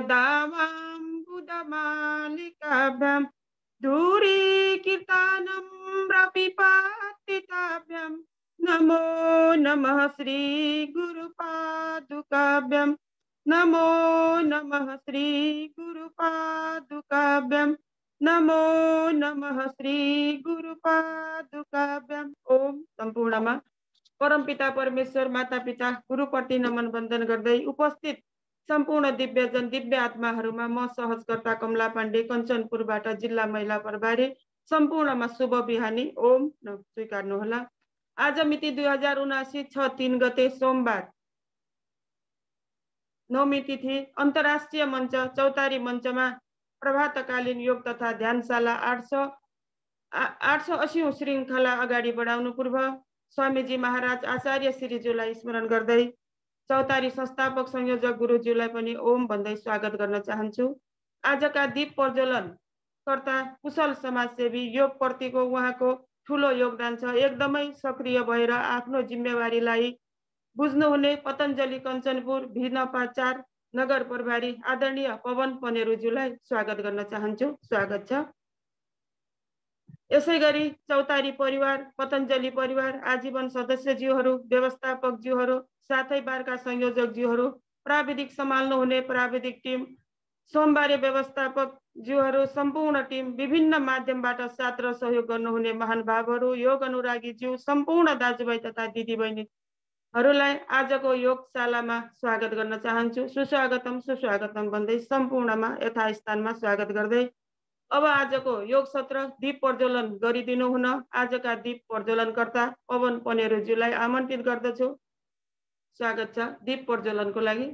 दौर्भाग्यदावां बुधमालिकाभ्यां, दूरीकीर्तनं रविपातिताभ्यं, नमो नमः श्रीगुरुपादुकाभ्यं, नमो नमः श्रीगुरुपादुकाभ्यं, नमो नमः श्रीगुरुपादुकाभ्यम् ओम सम्पूर्णमा परमपिता परमेश्वर माता पिता गुरुप्रति नमन वन्दन गर्दै उपस्थित। सम्पूर्ण दिव्यजन दिव्य आत्माहरूमा म सहजकर्ता कमला पाण्डे कञ्चनपुरबाट जिल्ला महिला प्रभारी सम्पूर्णमा शुभ बिहानी ओम न- स्वीकार्नुहोला। आज मिति दुई हजार उनासी छ तिन गते सोमबार। नौमी तिथि अन्तर्राष्ट्रिय मञ्च चौतारी मञ्चमा प्रभातकालीन योग तथा ध्यानशाला आठ सौ आठ सौ अस्सी श्रृङ्खला अगाडि बढाउनु पूर्व स्वामीजी महाराज आचार्य श्रीज्यूलाई स्मरण गर्दै चौतारी संस्थापक संयोजक गुरुज्यूलाई पनि ओम भन्दै स्वागत गर्न चाहन्छु। आजका दीप प्रज्वलन कर्ता कुशल समाजसेवी योगप्रतिको उहाँको ठुलो योगदान छ। एकदमै सक्रिय भएर आफ्नो जिम्मेवारीलाई बुझ्नुहुने पतञ्जलि कञ्चनपुर भिनपा चार नगर प्रभारी आदरणीय पवन पनेरुज्यूलाई स्वागत गर्न चाहन्छु। स्वागत छ। यसै गरी चौतारी परिवार पतञ्जलि परिवार आजीवन सदस्यज्यूहरू व्यवस्थापकज्यूहरू साथै बारका संयोजकज्यूहरू प्राविधिक सम्हाल्नुहुने प्राविधिक टिम सोमबारे व्यवस्थापक ज्यूहरू सम्पूर्ण टिम विभिन्न माध्यमबाट साथ र सहयोग गर्नुहुने महानुभावहरू योग अनुरागी ज्यू सम्पूर्ण दाजुभाइ तथा दिदीबहिनीहरूलाई आजको योगशालामा स्वागत गर्न चाहन्छु। सुस्वागतम सुस्वागतम भन्दै सम्पूर्णमा यथास्थानमा स्वागत गर्दै अब आजको योग सत्र दीप प्रज्वलन गरिदिनु हुन आजका दीप प्रज्वलनकर्ता पवन पनेरुज्यूलाई आमन्त्रित गर्दछु। स्वागत छ दीप प्रज्वलनको लागि।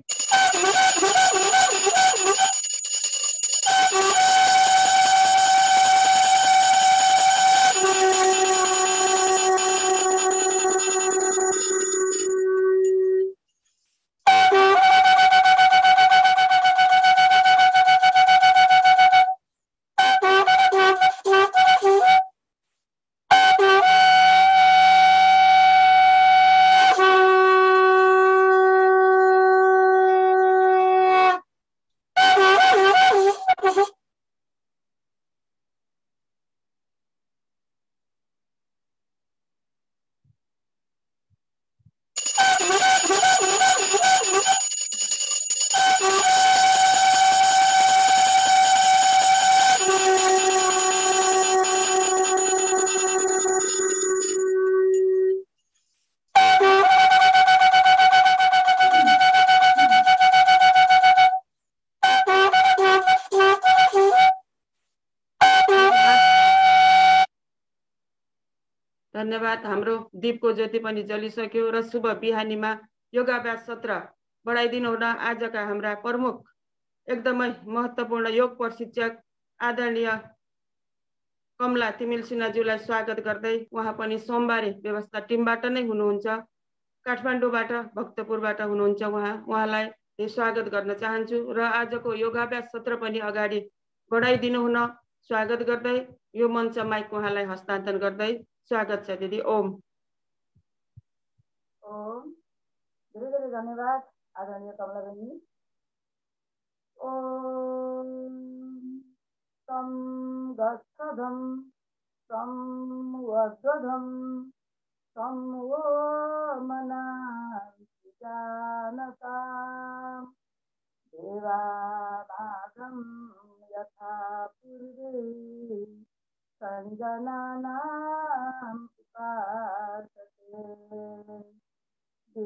दीपको ज्योति पनि जलिसक्यो र शुभ बिहानीमा योगाभ्यास सत्र बढाइदिनु हुन आजका हाम्रा प्रमुख एकदमै महत्त्वपूर्ण योग प्रशिक्षक आदरणीय कमला तिमिल सिन्हाज्यूलाई स्वागत गर्दै उहाँ पनि सोमबारे व्यवस्था टिमबाट नै हुनुहुन्छ। काठमाडौँबाट भक्तपुरबाट हुनुहुन्छ उहाँ। उहाँलाई स्वागत गर्न चाहन्छु र आजको योगाभ्यास सत्र पनि अगाडि बढाइदिनु हुन स्वागत गर्दै यो मञ्च माइक उहाँलाई हस्तान्तरण गर्दै स्वागत छ दिदी। ओम। धेरै धेरै धन्यवाद। आदरणीय कमला बहिनी ॐ तं गच्छधं तं वध्वधं तं वो मनान्ति जानताम् देवाभागं यथा पूर्वे सञ्जनानाम् उपासते। ॐ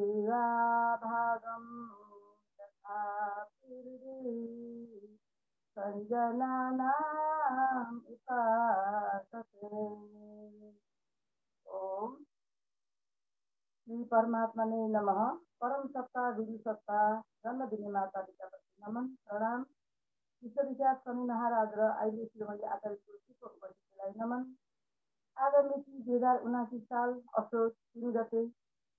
श्री परमात्मा ने नम। परम सत्ता गुरु सत्ता जन्म दिने माता पिताप्रति नमन प्रणाम। विश्वविख्यात शनि महाराज र आचार्य तुलसीको उपस्थितिलाई नमन आगामी दुई हज़ार उनासी साल असोज तिन गते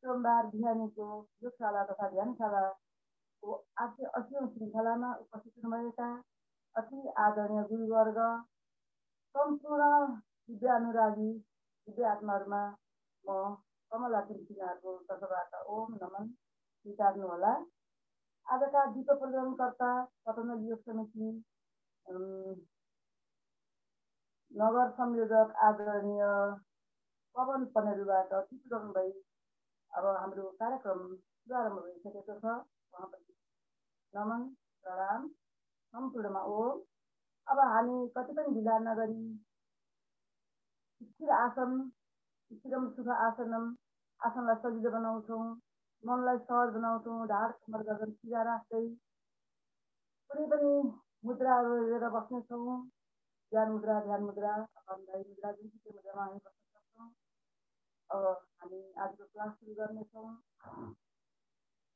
सोमबार बिहानीको योगशाला तथा ध्यानशालाको आठ सय अस्सीौँ श्रृङ्खलामा उपस्थित हुनुभएका अति आदरणीय गुरुवर्ग सम्पूर्ण दिव्य अनुरागी आत्माहरूमा म कमला तुलसीनाथको तर्फबाट ओम नमन स्वीकार्नुहोला आजका दीप प्रदानकर्ता पतञ्जलि योग समिति नगर संयोजक आदरणीय पवन पनेरूबाट चितुरन भई अब हाम्रो कार्यक्रम शुभारम्भ भइसकेको छ। उहाँप्रति नमन प्रणाम। सम्पूर्णमा ओम। अब हामी कति पनि ढिला नगरी स्थिर आसन स्थिरम सुख आसनम आसनलाई सजिलो बनाउँछौँ मनलाई सहज बनाउँछौँ ढाड कमर गर्दन सिधा राख्दै कुनै पनि मुद्राहरू हेरेर बस्नेछौँ। ध्यान मुद्रा ध्यान मुद्रा मुद्रा जुन चाहिँ मुद्रामा हामी अब हामी आजको क्लास सुरु गर्नेछौँ।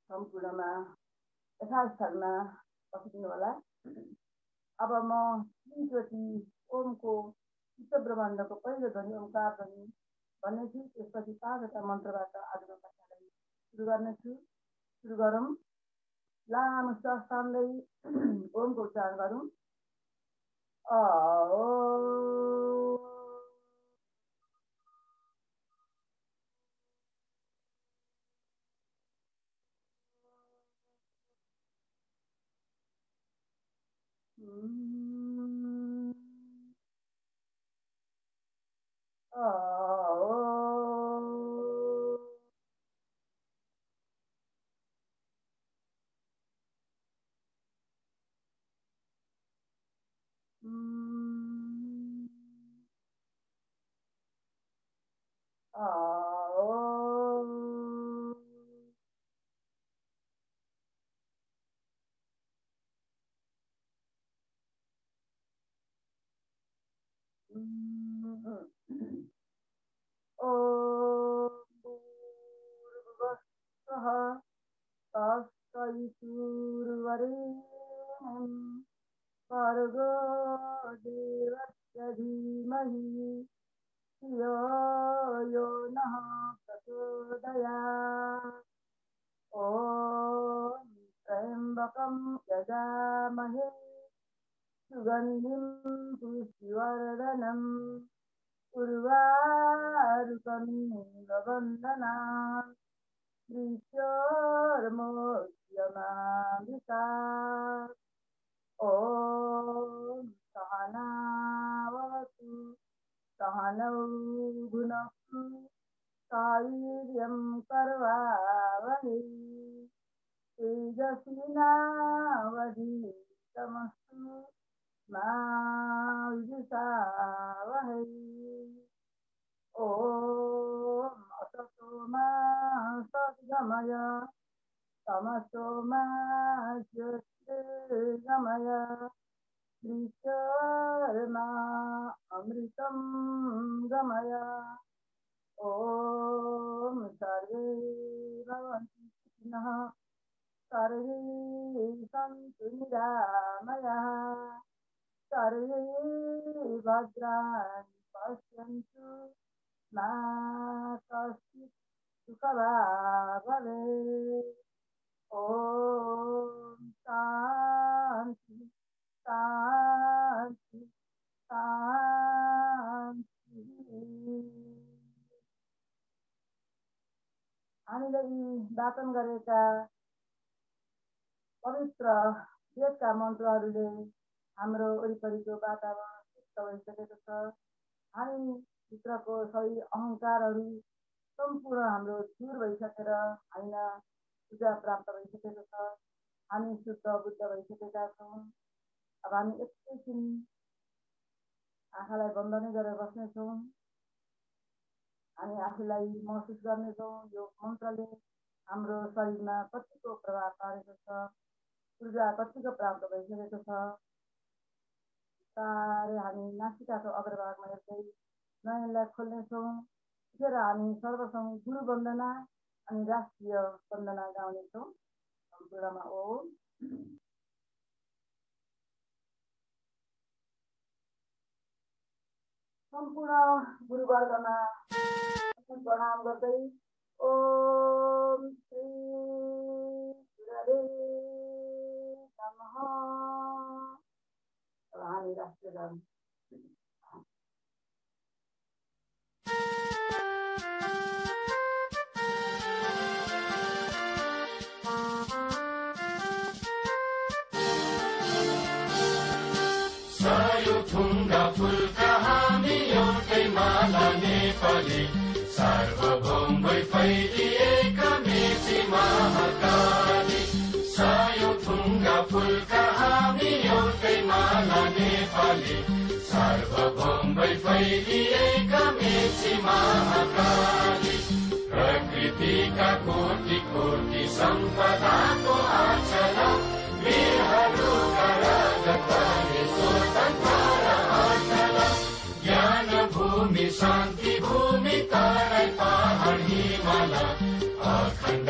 सम्पूर्णमा यथास्थलमा होला। अब म तिनचोटि ओमको विश्व ब्रह्माण्डको पहिलो ध्वनि ओङ्कार ध्वनि भन्नेछु। त्यसपछि पाँचवटा मन्त्रबाट आजको कथालाई सुरु गर्नेछु। सुरु गरौँ। लामो श्वास ओमको उच्चारण गरौँ। Mm-hmm. ॐ भूर्भुवस्सः तत्सवितुर्वरेण्यं भर्गो देवस्य धीमहि धियो यो नः प्रचोदयात् ॐ त्र्यम्बकं यजामहे। सुगन्धिं पुष्टिवर्धनम् उर्वारुकमिवन्दनान् श्रीचोर्मोच्यमामिता ॐ सहनावतु सहनौ भुनक्तु सावीर्यं कर्वावहै। तेजस्विनावधीतमस्तु विद्विषावहै ॐ असतो मा सद्गमय। तमसो मा ज्योतिर्गमय। श्रीचर्मा अमृतं गमय। ॐ सर्वे भवन्तु सुखिनः। सर्वे सन्तु निरामयाः। सर्वे भद्राणि पश्यन्तु मा कश्चित् सुखभाग् भवेत् ॐ शान्ति शान्ति शान्तिः हामीले यी वाचन गरेका पवित्र वेदका मन्त्रहरूले हाम्रो वरिपरिको वातावरण शुद्ध भइसकेको छ। हामी भित्रको सही अहङ्कारहरू सम्पूर्ण हाम्रो दूर भइसकेर होइन पूजा प्राप्त भइसकेको छ। हामी शुद्ध बुद्ध भइसकेका छौँ। अब हामी एकैछिन आँखालाई बन्द नै गरेर बस्नेछौँ। हामी आफूलाई महसुस गर्नेछौँ। यो मन्त्रले हाम्रो शरीरमा कतिको प्रभाव पारेको छ। ऊर्जा कतिको प्राप्त भइसकेको छ। बिस्तारै हामी नासिकाको अग्रभागमा हेर्दै नयनलाई खोल्नेछौँ त्यसर हामी सर्वप्रथम गुरु वन्दना अनि राष्ट्रिय वन्दना गाउनेछौँ सम्पूर्णमा ओम सम्पूर्ण गुरुवर्गमा प्रणाम गर्दै ओम श्री अब हामी राष्ट्रिय गाउँ सयो ठुङ्गा फुलका हामी एउटै माला नेपाली। सार्वभौम भई फैलिएका मेची महाकाली। सयो ठुङ्गा फुलका हामी एउटै माला नेपाली सार्वभौम फैलिएका महाकाली प्रकृतिका सम्पदाको ज्ञान भूमि शान्ति भूमि तराई पहाड अखण्ड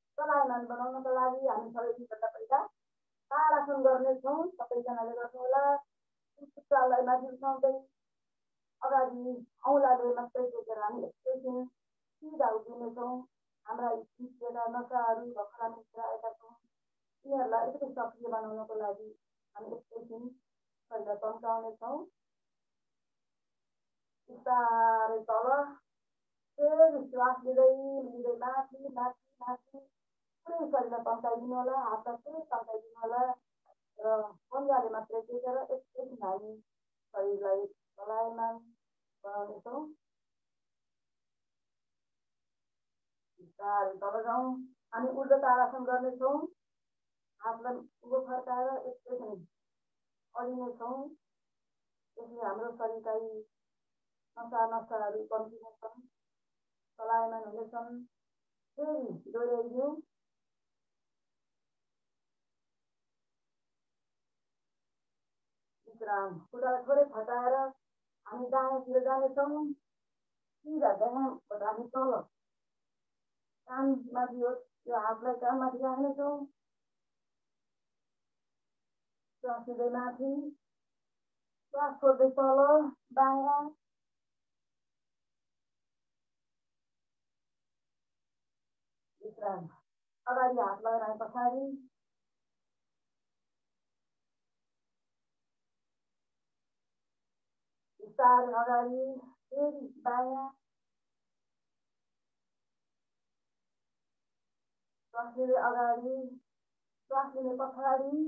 चलायमान बनाउनको लागि हामी सबैभन्दा पहिला ताडासन गर्नेछौँ सबैजनाले गर्नुहोला। चित्रलाई माथि उठाउँदै अगाडि औँलाले मात्रै टेकेर हामी एकैछिन सिधा उभिनेछौँ हाम्रा निस्केका नसाहरू भर्खर आएका छौँ। तिनीहरूलाई अलिकति सक्रिय बनाउनको लागि हामी एकैछिन पहिला तन्काउनेछौँ बिस्तारै तल। फेरि श्वास लिँदै लिँदै माथि माथि माथि। पुरै शरीरलाई तन्काइदिनु होला हातलाई पुरै तन्काइदिनु होला र पन्जाले मात्रै टेकेर एकैछिन हामी शरीरलाई चलायमान बनाउनेछौँ। तल जाउँ हामी ऊर्जा तारासन गर्नेछौँ हातलाई उँभो फर्काएर एकैछिन अडिनेछौँ। त्यसले हाम्रो शरीरका यी नसा नसाहरू कम्तिनेछन् चलायमान हुनेछन्। फेरि दोहोऱ्याइदिउँ। विश्राम खुट्टालाई थोरै फटाएर हामी दायाँतिर जानेछौँ सिधा दायाँबाट हामी तल कानमाथि होस् यो हातलाई कानमाथि राख्नेछौँ श्वास लिँदै माथि श्वास छोड्दै तल दायाँ विश्राम अगाडि हात लगाएर हामी पछाडि बिस्तारै अगाडि फेरि दायाँ श्वास अगाडि श्वास लिने पछाडि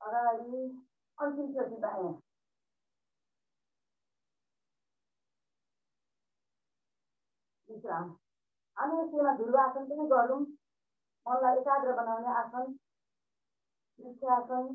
अगाडि अन्तिमचोटि दायाँ विश्राम हामी यसैमा ध्रुवासन पनि गरौँ मनलाई एकाग्र बनाउने आसन वृक्षासन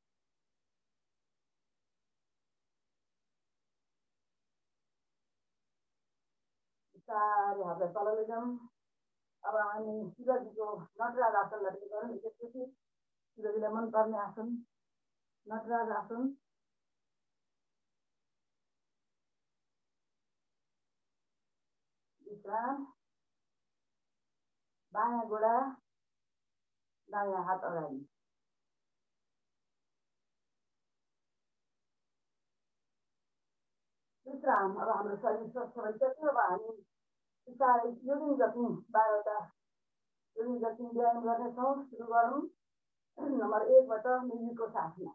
हातलाई तल लैजाउँ अब हामी शिवजीको नटराज आसनलाई गरौँ। त्यसपछि शिवजीलाई मनपर्ने आसन नटराज आसन। विश्राम बायाँ गोडा दायाँ हात अगाडि। विश्राम अब हाम्रो शरीर स्वस्थ भइसक्यो। अब हामी बिस्तारै योगिङ जति बाह्रवटा योगिङ जति व्यायाम गर्नेछौँ सुरु गरौँ नम्बर एकबाट मिलीको साथमा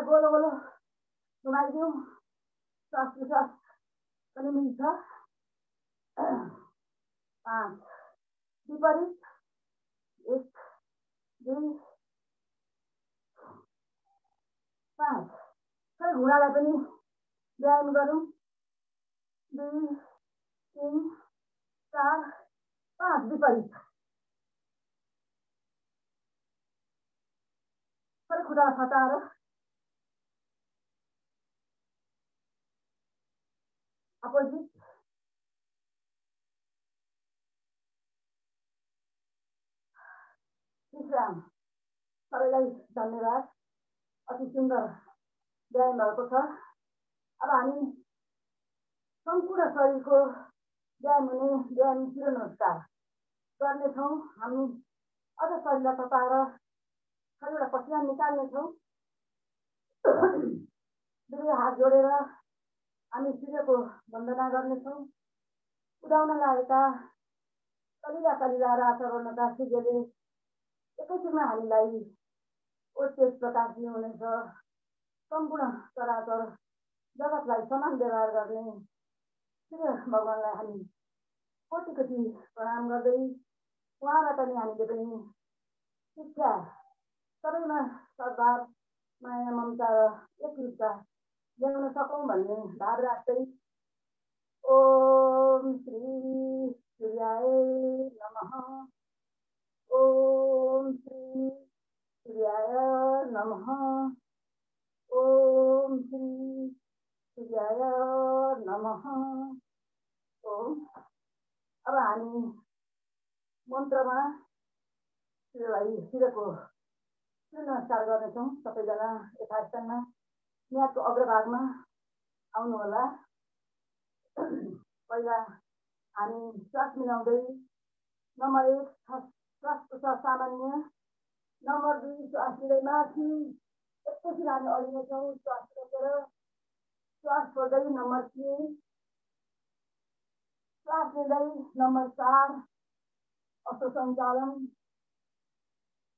गोलो गोलो घुमाइदिउँ श्वास प्रश्वास पनि मिल्छ पाँच विपरीत एक दुई पाँच खै घुँडालाई पनि व्यायाम गरौँ दुई तिन चार पाँच विपरीत खै खुट्टा फटाएर अपोजिट विश्राम। सबैलाई धन्यवाद। अति सुन्दर व्यायाम भएको छ। अब हामी सम्पूर्ण शरीरको व्यायाम हुने व्यायाम सूर्य नमस्कार गर्नेछौँ। हामी अझ शरीरलाई तताएर शरीरबाट पसिना निकाल्नेछौँ। दुवै हात जोडेर हामी सूर्यको वन्दना गर्नेछौँ। उदाउन लागेका कलिला कलिला राता सूर्यले एकैछिनमा हामीलाई ओतेज प्रकाश दिनुहुनेछ। सम्पूर्ण चराचर जगतलाई समान व्यवहार गर्ने सूर्य भगवान्लाई हामी कोटि कोटि प्रणाम गर्दै उहाँबाट पनि हामीले पनि शिक्षा सबैमा सद्भाव माया ममता र एकरूपता ल्याउन सकौँ भन्ने भाव राख्दै ओम श्री सूर्याय नमः। ओम श्री सूर्याय नमः। ओम श्री सूर्याय नमः। ओम अब हामी मन्त्रमा सूर्यको सूर्य नमस्कार गर्नेछौँ, सबैजना यथास्थानमा। यहाँको अग्रभागमा आउनुहोला। पहिला हामी श्वास मिलाउँदै नम्बर एक श्वास श्वास प्रश्वास सामान्य। नम्बर दुई श्वास लिँदै माथि। एकैछिन हामी अडिनेछौँ श्वास रोकेर श्वास छोड्दै नम्बर तिन। श्वास लिँदै नम्बर चार अस्तो सञ्चालन।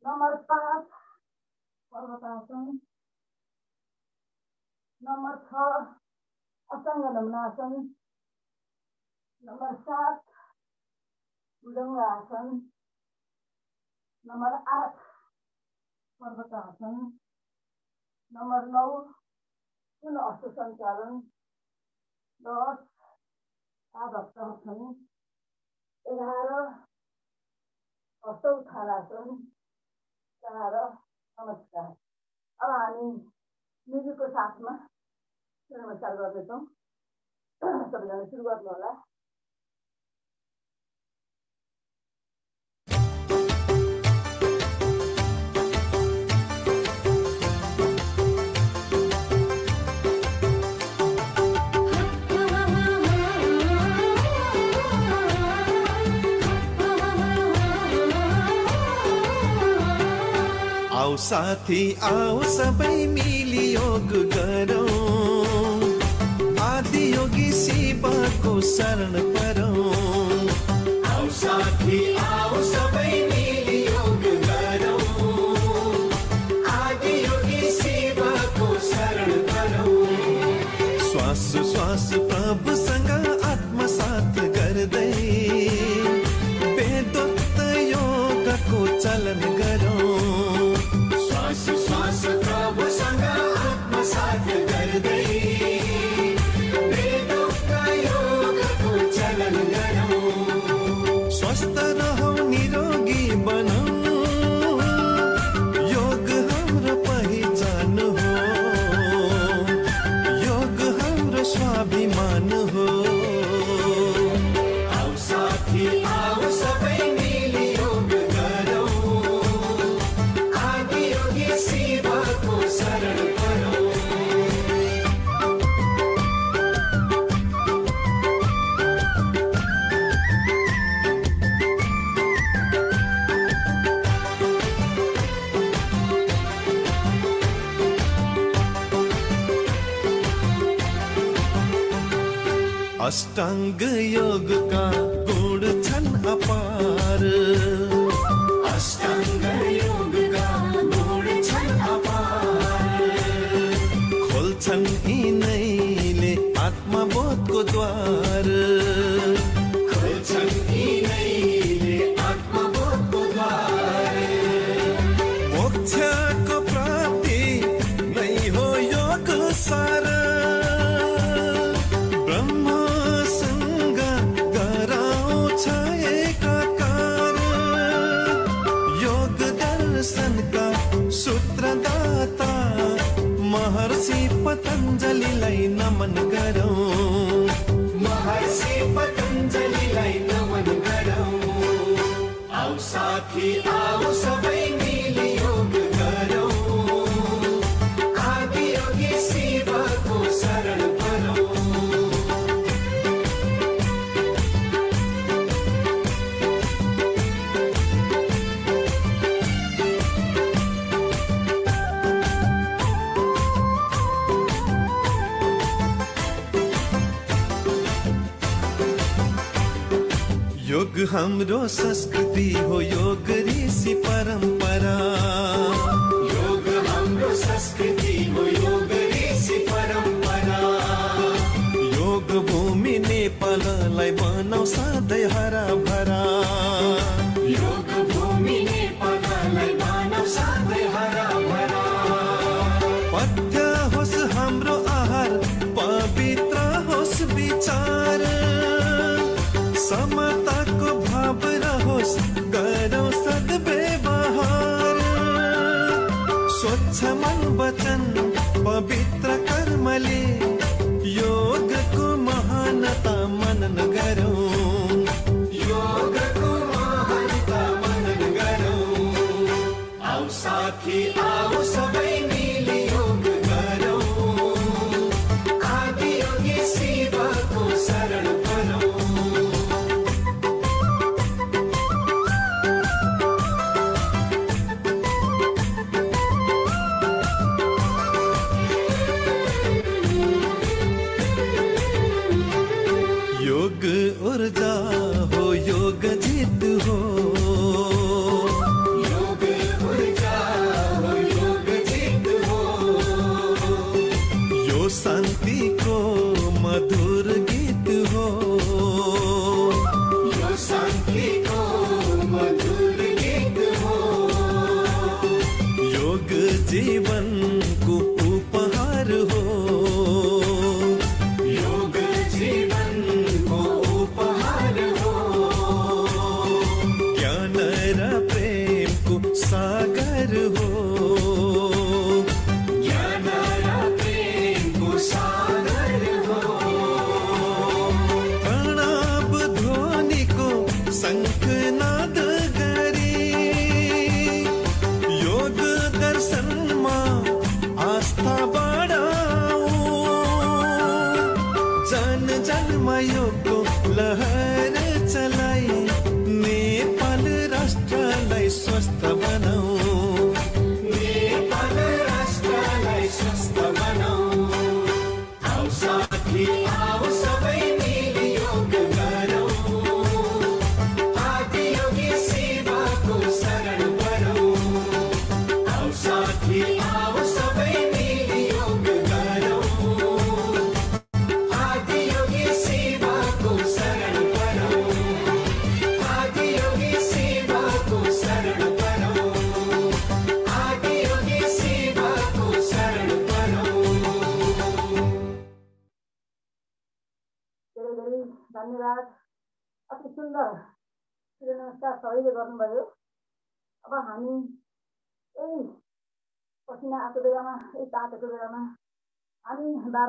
नम्बर पाँच पर्वतासन। नम्बर छ असाङ्ग नमनासन नम्बर सात भुजङ्ग आसन नम्बर आठ पर्वतासन नम्बर नौ पुनः अष्ट सञ्चालन दस आभक्तासन एघार हस्तौ थालासन चार नमस्कार अब हामी म्युजिकको साथमा नमस्कार गर्दैछौँ सबैजना सुरु गर्नु होला आऊ साथी आऊ सबै मिली योग गरौँ। शिवको शरण करो। आओ साथी आओ सबै मिली योग करो आदि योगी शिवको शरण गरौँ श्वास श्वास प्रभुसँग ष्टङ्गयोग का योग हाम्रो संस्कृति हो योग ऋषि परम्परा योग हाम्रो संस्कृति हो योग ऋषि परम्परा योग भूमि नेपाललाई बनाउ सधैँ हरा भरा। वतन पवित्र कर्मले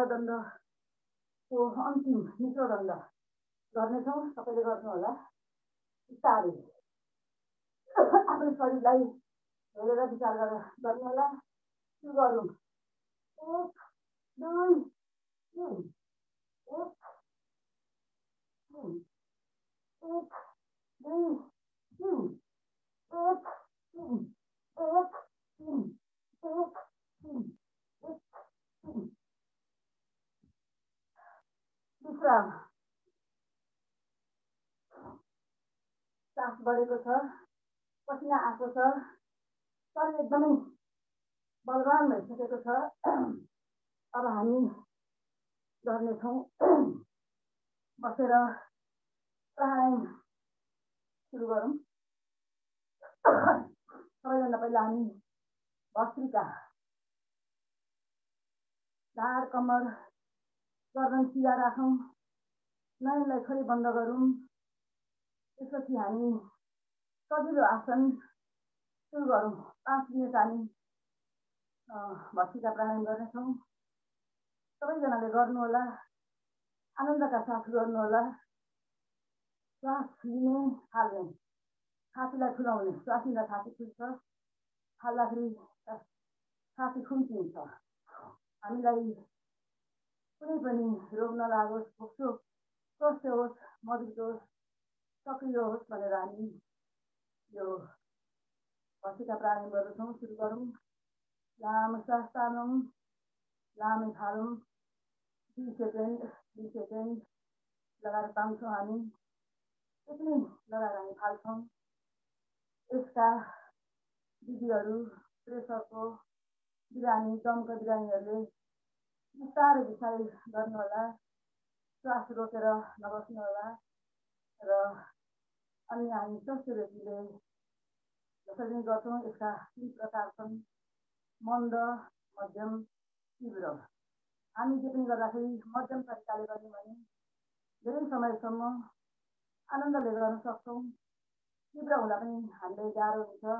मित्रदण्डको अन्तिम मित्रदण्ड गर्नेछौँ गर्नु होला बिस्तारै। आफ्नो शरीरलाई हेरेर विचार गरेर गर्नुहोला। के गरौँ? एक दुई तिन। एक तिन। एक दुई तिन। एक तिन। एक तिन। एक तिन। एक तिन। कुखुरामा सास बढेको छ पसिना आएको छ। शरीर एकदमै बलवान भइसकेको छ। अब हामी गर्नेछौँ बसेर प्राणायाम सुरु गरौँ। सबैभन्दा पहिला हामी भस्त्रिका। ढाड कमर गर्दन सिधा राखौँ। नयनलाई थोरै बन्द गरौँ। त्यसपछि हामी सजिलो आसन सुरु गरौँ। पाँच मिनट हामी भस्त्रिका प्राणायाम गर्नेछौँ। सबैजनाले गर्नुहोला। आनन्दका साथ गर्नुहोला। श्वास लिने फाल्ने छातीलाई फुलाउने श्वास लिँदा छाती फुल्छ फाल्दाखेरि छाती खुम्चिन्छ हामीलाई कुनै पनि रोग नलागोस् फोक्सो स्वस्थ होस् मजबुत होस् सक्रिय होस् भनेर हामी यो भस्त्रिका प्राणायाम गर्दछौँ सुरु गरौँ। लामो श्वास तानौँ लामै फालौँ दुई सेकेन्ड दुई सेकेन्ड लगाएर तान्छौँ हामी। यति लगाएर हामी फाल्छौँ। यसका दिदीहरू प्रेसरको बिरामी दमका बिरामीहरूले बिस्तारै बिस्तारै गर्नुहोला श्वास रोकेर नबस्नुहोला र अनि हामी स्वास्थ्य व्यक्तिले जसरी गर्छौँ यसका तिन प्रकार छन्। मन्द मध्यम तीव्र। हामी जे पनि गर्दाखेरि मध्यम तरिकाले गऱ्यौँ भने धेरै समयसम्म आनन्दले गर्न सक्छौँ। तीव्र हुँदा पनि हामीलाई गाह्रो हुन्छ।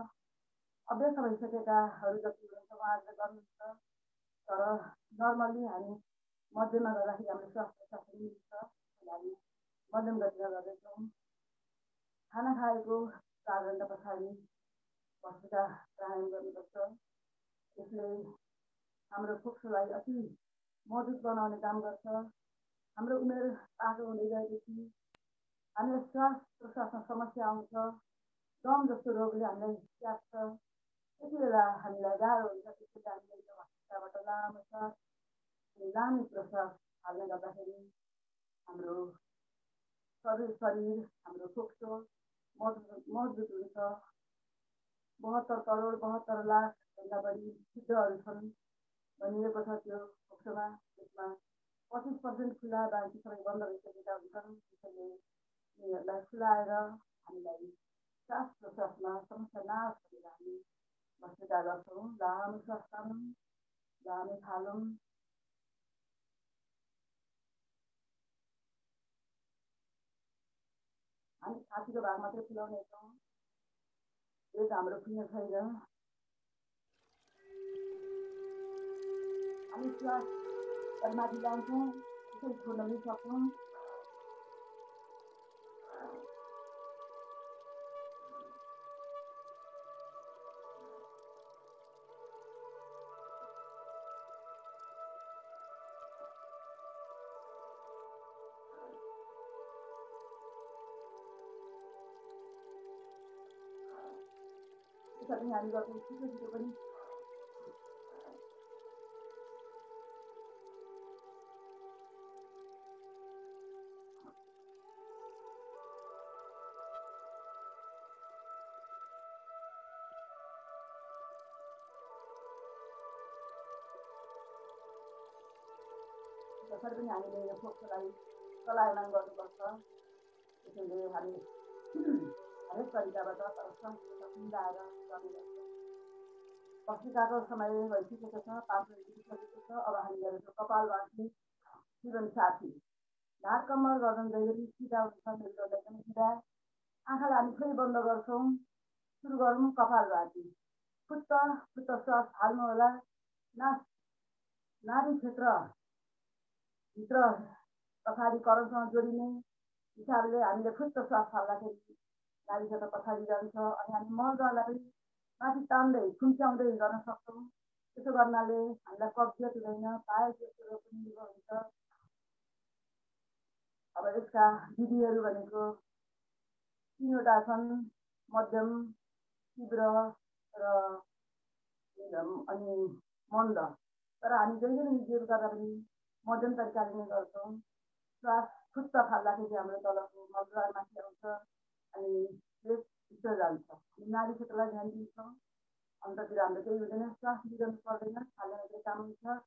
अभ्यास भइसकेकाहरू जति हुनुहुन्छ उहाँहरूले गर्नुहुन्छ। तर नर्मल्ली हामी मध्यममा गर्दाखेरि हाम्रो स्वास्थ्य स्वास्थ्य मिल्छ हामी मध्यम गतिमा गर्दैछौँ। खाना खाएको चार घन्टा पछाडि भस्त्रिका प्राणायाम गर्नुपर्छ। यसले हाम्रो फोक्सोलाई अति मजबुत बनाउने काम गर्छ। हाम्रो उमेर पाको हुँदै गएपछि हामीलाई श्वास प्रश्वासमा समस्या आउँछ। दम जस्तो रोगले हामीलाई च्याप्छ त्यति बेला हामीलाई गाह्रो हुन्छ। त्यसैले हामीले भस्त्रिकाबाट लामो अनि लामो प्रश्वास हाल्ने गर्दाखेरि हाम्रो शरीर शरीर हाम्रो फोक्सो मजबुत मजबुत हुन्छ बहत्तर करोड बहत्तर लाखभन्दा बढी छिद्रहरू छन् भनिएको छ त्यो फोक्सोमा त्यसमा पच्चिस पर्सेन्ट खुला बाँकी सबै बन्द भइसकेका हुन्छन् त्यसैले यिनीहरूलाई खुलाएर हामीलाई श्वास प्रश्वासमा समस्या नआओस् भनेर हामी भस्त्रिका गर्छौँ लामो श्वास लामो फालौँ हामी छातीको भाग मात्रै फुलाउनेछौँ पेट हाम्रो फुल्ने छैन हामी श्वास माथि जान्छौँ त्यसरी छोड्न पनि सक्छौँ हामी गर्छौँ छिटो छिटो पनि। जसरी पनि हामीले यो फोक्सोलाई चलायमान गर्नुपर्छ त्यसैले हामी हरेक तरिकाबाट तर संस्कृत पत्रिकाको समय भइसकेको छ पाँच बजी पुगिसकेको छ अब हामी गरेको कपाल भाती जीवन साथी ढाड कम्मर गर्दन जहिले सिधा हुन्छ मेरो डल्लै पनि सिधा आँखालाई हामी फेरि बन्द गर्छौँ सुरु गरौँ कपाल भाती फुत्त फुत्त श्वास हाल्नु होला नास नारी क्षेत्र भित्र पछाडि करणसँग जोडिने हिसाबले हामीले फुत्त श्वास हाल्दाखेरि नारी क्षेत्र पछाडि जान्छ अनि हामी मर्दलाई पनि माथि तान्दै खुम्च्याउँदै गर्न सक्छौँ। त्यसो गर्नाले हामीलाई कब्जियत हुँदैन पाए जस्तो पनि हुन्छ। अब यसका विधिहरू भनेको तिनवटा छन् मध्यम तीव्र र अनि मन्द। तर हामी जहिले पनि विधिहरू गर्दा पनि मध्यम तरिकाले नै गर्छौँ। श्वास फुत्त फाल्दाखेरि हाम्रो तलको मलद्वार माथि आउँछ। अनि प्लेटभित्र जान्छ नारी क्षेत्रलाई ध्यान दिन्छौँ अन्ततिर हाम्रो केही हुँदैन श्वास बिगाउनु पर्दैन खानामा केही काम हुन्छ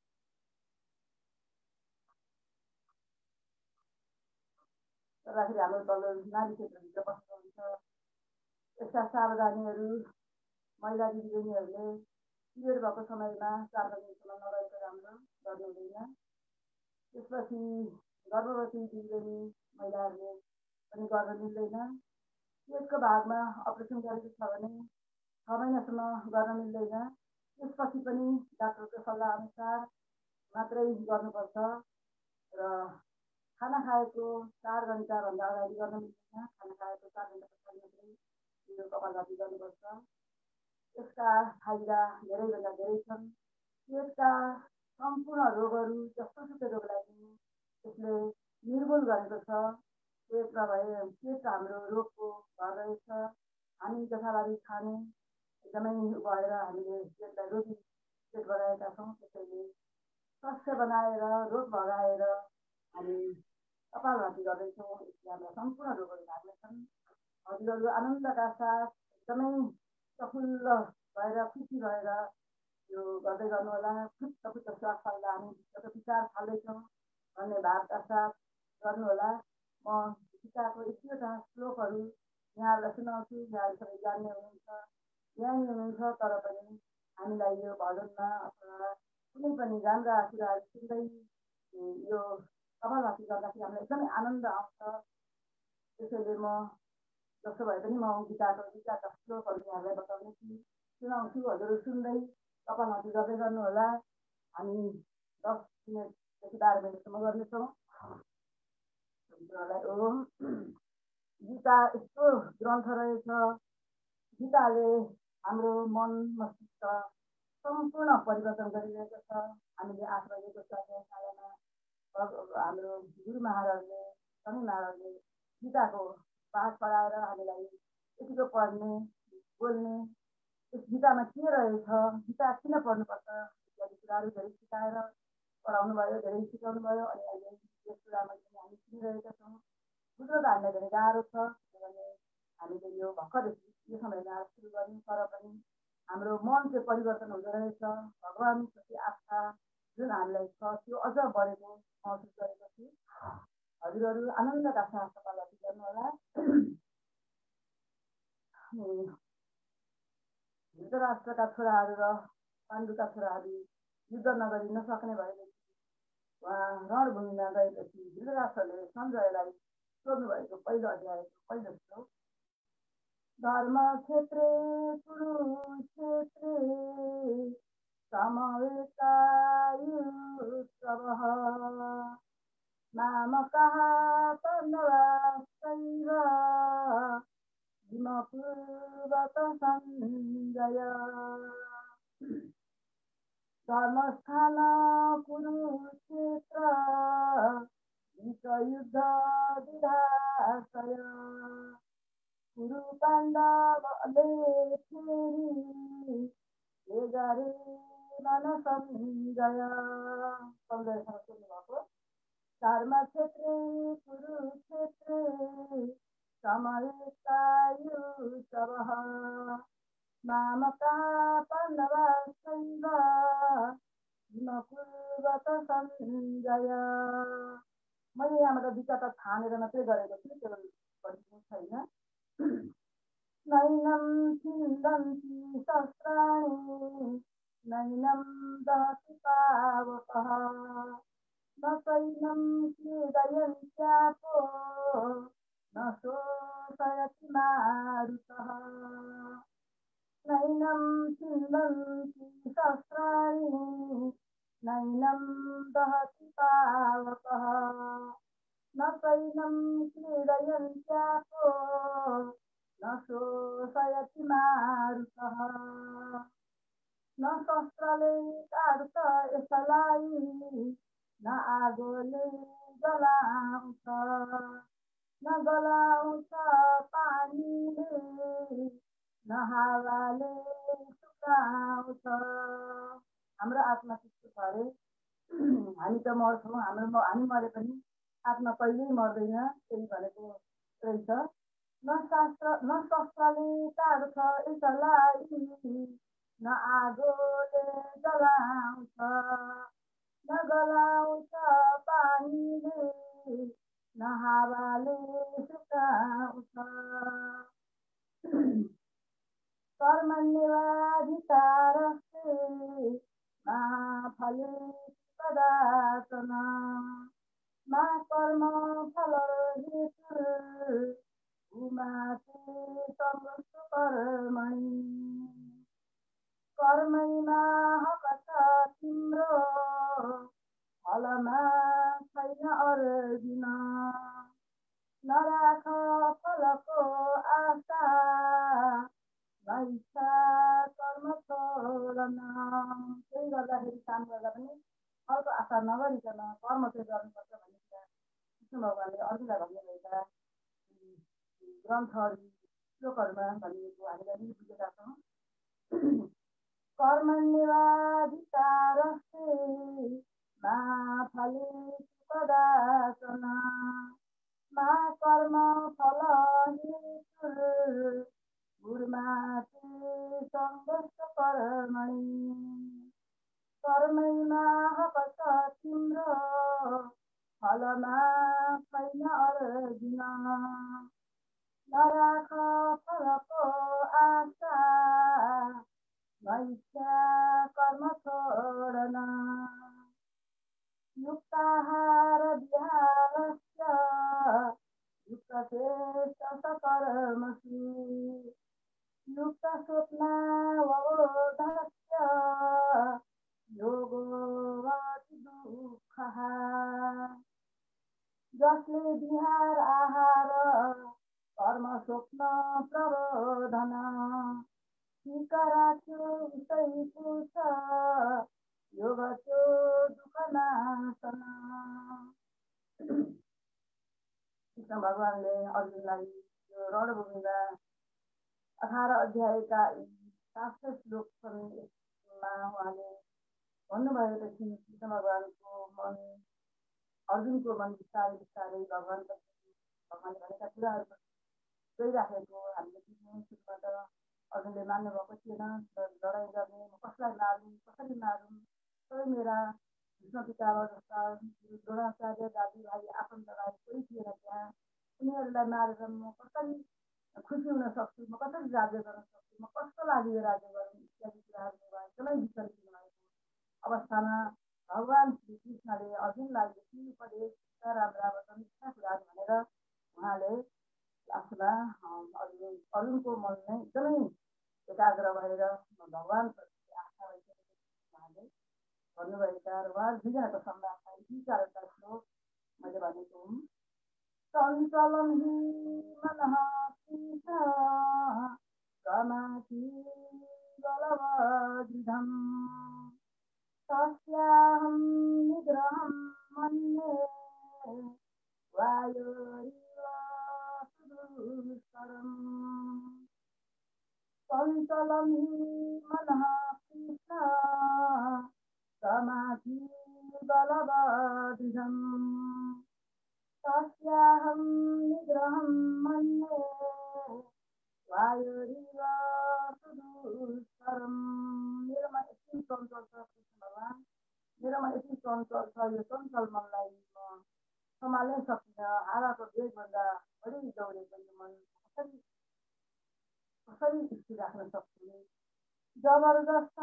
गर्दाखेरि हाम्रो तल नारी क्षेत्रभित्र बस्नुहुन्छ यस्ता सावधानीहरू महिला दिदीबहिनीहरूले पिरियड भएको समयमा सार्वजनिक समय नरहेको राम्रो गर्नु हुँदैन त्यसपछि गर्भवती दिदीबहिनी महिलाहरूले पनि गर्न मिल्दैन पेटको भागमा अपरेसन गरेको छ भने छ महिनासम्म गर्न मिल्दैन त्यसपछि पनि डाक्टरको सल्लाह अनुसार मात्रै गर्नुपर्छ र खाना खाएको चार घन्टाभन्दा अगाडि गर्न मिल्दैन खाना खाएको चार घन्टा पछाडि मात्रै यो गर्नुपर्छ यसका फाइदा धेरैभन्दा धेरै छन् पेटका सम्पूर्ण रोगहरू जस्तोसुकै रोगलाई पनि यसले निर्मूल गरेको छ पेटमा भए पेट हाम्रो रोगको घर रहेछ हामी जथाभावी खाने एकदमै भएर हामीले पेटलाई रोगी पेट बनाएका छौँ त्यसैले स्वास्थ्य बनाएर रोग भगाएर हामी कपालभाती गर्दैछौँ। यसले हाम्रा सम्पूर्ण रोगहरू भाग्नेछन् हजुरहरू आनन्दका साथ एकदमै प्रफुल्ल भएर खुसी भएर यो गर्दै गर्नुहोला। फुत्त फुत्त श्वास फाल्दा हामी विचार फाल्दैछौँ भन्ने भावका साथ गर्नुहोला। गीताको एक श्लोकहरू यहाँहरूलाई सुनाउँछु यहाँहरू सबै जान्ने हुनुहुन्छ। ज्ञानी हुनुहुन्छ तर पनि हामीलाई यो भजनमा अथवा कुनै पनि राम्रा कुराहरू सुन्दै यो कपालभाती गर्दाखेरि हामीलाई एकदमै आनन्द आउँछ। त्यसैले म जसो भए पनि म गीताको गीताका श्लोकहरू यहाँहरूलाई बताउने छु। सुनाउँछु हजुरहरू सुन्दै कपालभाती गर्दै गर्नुहोला। हामी दस मिनटदेखि बाह्र मिनटसम्म गर्नेछौँ। हजुरहरूलाई ओम गीता यस्तो ग्रन्थ रहेछ। गीताले हाम्रो मन मस्तिष्क सम्पूर्ण परिवर्तन गरिरहेको छ। हामीले आठ बजेको छ हाम्रो गुरु महाराजले शनि महाराजले गीताको पाठ पढाएर हामीलाई यतिको पढ्ने बोल्ने यस गीतामा के रहेछ गीता किन पढ्नुपर्छ इत्यादि कुराहरू धेरै सिकाएर पढाउनु भयो धेरै सिकाउनु भयो अनि अहिले यस कुरामा चाहिँ हामी सुनिरहेका छौँ बुझ्न त हामीलाई धेरै गाह्रो छ किनभने हामीले यो भर्खरदेखि यो समयमा सुरु गर्यौँ तर पनि हाम्रो मन चाहिँ परिवर्तन हुँदो रहेछ भगवान्प्रति आस्था जुन हामीलाई छ त्यो अझ बढेको महसुस गरेको छु हजुरहरू आनन्दका साथ कपालभाती गर्नुहोला धृतराष्ट्रका छोराहरू र पाण्डुका छोराहरू युद्ध नगरी नसक्ने उहाँ रणभूमिमा गएपछि धृतराष्ट्रले सञ्जयलाई सोध्नु भएको पहिलो अध्यायको पहिलो श्लोक। धर्म क्षेत्रे कुरुक्षेत्रे समवेतायुत्सवः नामकः पन्नवासैव हिमपूर्वक सञ्जय धर्मस्थान कुरुक्षेत्र विषयुद्ध विधाशय कुरु पाण्डवले फेरि के गरे मन सञ्जय सञ्जयसँग सोध्नुभएको धर्म क्षेत्रे कुरुक्षेत्रे समयतायुत्सवः मामका पाण्डवासैव हिमपूर्वक सञ्जय मैले यहाँबाट विचार छानेर मात्रै गरेको छु त्यो पढिदिनु छैन। नैनं छिन्दन्ति शस्त्राणि नैनं दहति पावकः। न सैनं क्रीडयन्त्यापो न शोषयति मारुतः। नैनं छिन्दन्ति शस्त्राणि नैनं दहति पावकः। न सैनं क्रीडयन्त्यापो न शोषयति मारुतः। न शस्त्रले काट्छ यसलाई, न आगोले जलाउँछ न गलाउँछ पानीले नहावाले सुकाउँछ हाम्रो आत्मा त्यस्तो छ अरे। हामी त मर्छौँ। हाम्रो हामी मरे पनि आत्मा कहिल्यै मर्दैन त्यही भनेको रहेछ। न शास्त्र न शस्त्रले टाढो छ यसलाई न आगोले जलाउँछ। न गलाउँछ पानीले न हावाले सुकाउँछ। कर्मण्येवाधिकारस्ते मा फले कदाचन मा कर्म फल हेतु समस्तु कर्मणि कर्मैमा तिम्रो फलमा छैन अर्जुन। नराख फलको आशा नइच्छा कर्म छोडन त्यही गर्दाखेरि काम गर्दा पनि फलको आशा नगरिकन कर्म चाहिँ गर्नुपर्छ भन्ने कुरा कृष्ण भगवान्ले अर्जुनलाई भन्नुभएका ग्रन्थहरू श्लोकहरूमा भनिएको हामीलाई पनि बुझेका छौँ कर्मण्यवाधिकारस्ते मा फले कदाचन मा कर्म फल गुरुमाते सङ्घर्ष कर्मणि कर्मैमा हक छ तिम्रो फलमा छैन अर्जुन नराख फलको आशा नैच्छा कर्म छोडन युक्ताहार विहारस्य युक्तचेष्ट कर्मसु युक्तस्वप्नावबोधस्य योगो वाति जसले विहार आहार कर्म स्वप्न प्रबोधन। ठिक राख्यो उसै पुछ योग त्यो दुःख नाशन कृष्ण भगवान्ले अर्जुनलाई यो अठार अध्यायका शास्त्र श्लोक यसमा उहाँले भन्नुभएपछि कृष्ण भगवान्को मन अर्जुनको मन बिस्तारै बिस्तारै भगवान्प्रति भगवान्ले भनेका कुराहरू गइराखेको हामीले बुझ्यौँ त अर्जुनले मान्नु भएको थिएन लडाइँ गर्ने म कसलाई मारौँ कसरी मारौँ। सबै मेरा भीष्म पितामा जस्ता द्रोणाचार्य दाजुभाइ आफन्तभाइ कोही थिएन त्यहाँ उनीहरूलाई मारेर म कसरी खुसी हुन सक्छु म कसरी राज्य गर्न सक्छु म कस्तो लागि यो राज्य गरौँ इत्यादि कुराहरू उहाँ एकदमै विचलित भएको अवस्थामा भगवान् श्री कृष्णले अर्जुनलाई यति उपदेश राम्रा वचन यस्ता कुराहरू भनेर उहाँले आफ्ना अर्जुन अर्जुनको मन नै एकदमै एकाग्र भएर भगवान्प्रति आशा भइसकेपछि उहाँले भन्नुभएका र उहाँ दुईजनाको संवादमा यी श्लोक मैले भनेको हुँ। चञ्चलं हि मनः कृष्ण कमाति बलवदृढम् तस्याहं निग्रहं मन्ये वायोरिव सुदुष्करम्। चञ्चलं हि मनः कृष्ण समाधि तस्याहं निग्रहं मन्ये। मेरोमा यति चञ्चल छ कृष्ण भगवान् मेरोमा चञ्चल छ यो। चञ्चल मनलाई म सम्हाल्नै सकिनँ हावाको वेगभन्दा बढी दौडे पनि मन। कसरी कसरी स्थिर राख्न सक्छु? जबरजस्त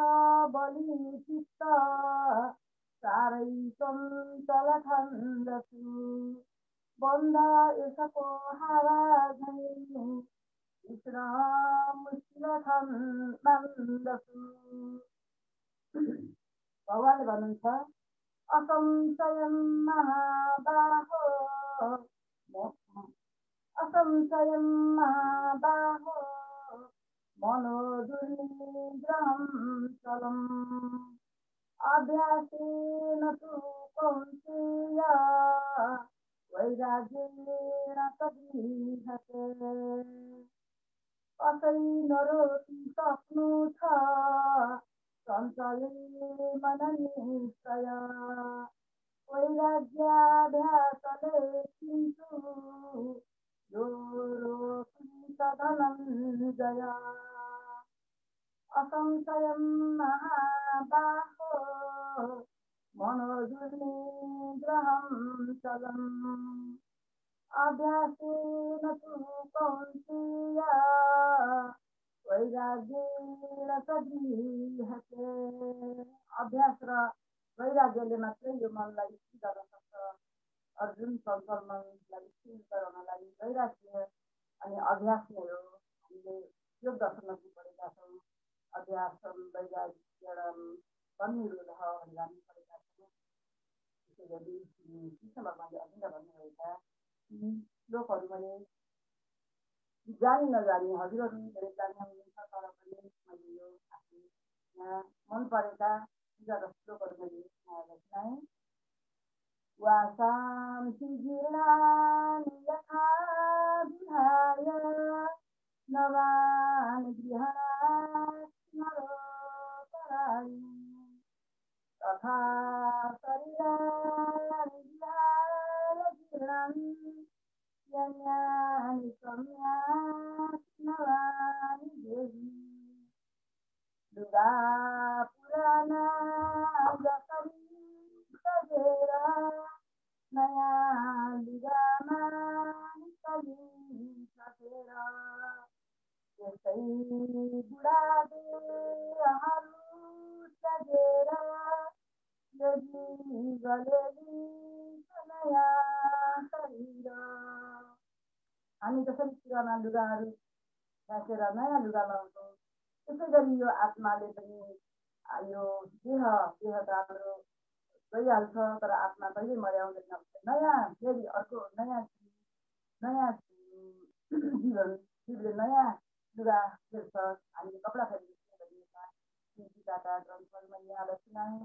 त्यसै गरी यो आत्माले पनि यो देह देह त हाम्रो गइहाल्छ तर आत्मा कहिले मर्याउँदैन नयाँ फेरि अर्को नयाँ नयाँ जीवन जीवले नयाँ लुगा फेर्छ। हामीले कपडा गीताका ग्रन्थहरू मैले यहाँलाई सुनाएँ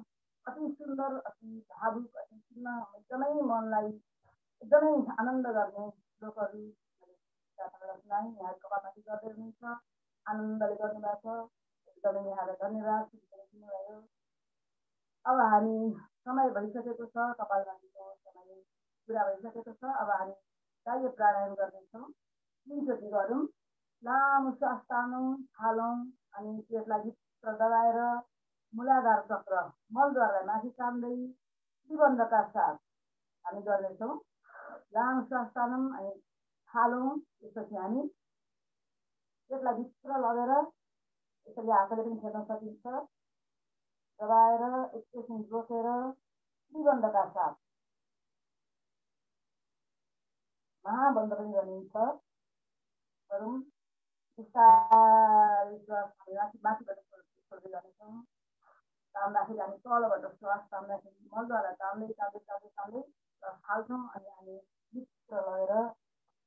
अति सुन्दर अति भावुक अति सुन्न एकदमै मनलाई एकदमै आनन्द गर्ने श्लोकहरू सुनाएँ यहाँ कपामाथि गर्दै हुनुहुन्छ। आनन्दले गर्नुभएको छ। एकदमै यहाँलाई धन्यवाद। दिनुभयो अब हामी समय भइसकेको छ। कपालमाथिको समय पुरा भइसकेको छ। अब हामी बाह्य प्राणायाम गर्नेछौँ। तिनचोटि गरौँ। लामो श्वास तानौँ हालौँ अनि त्यसलाई भित्र दबाएर मूलाधार चक्र मलद्वारलाई माथि तान्दै निबन्धका साथ हामी गर्नेछौँ। लामो श्वास तानौँ अनि हालौँ त्यसपछि हामी त्यसलाई भित्र लगेर यसरी हातले पनि खेल्न सकिन्छ दबाएर एकैछिन रोकेर निबन्धका साथ महाबन्ध पनि गरिन्छ गरौँ माथिबाट हामी तलबाट श्वास तान्दाखेरि मलद्वारा तान्दै अनि हामी भित्र लगेर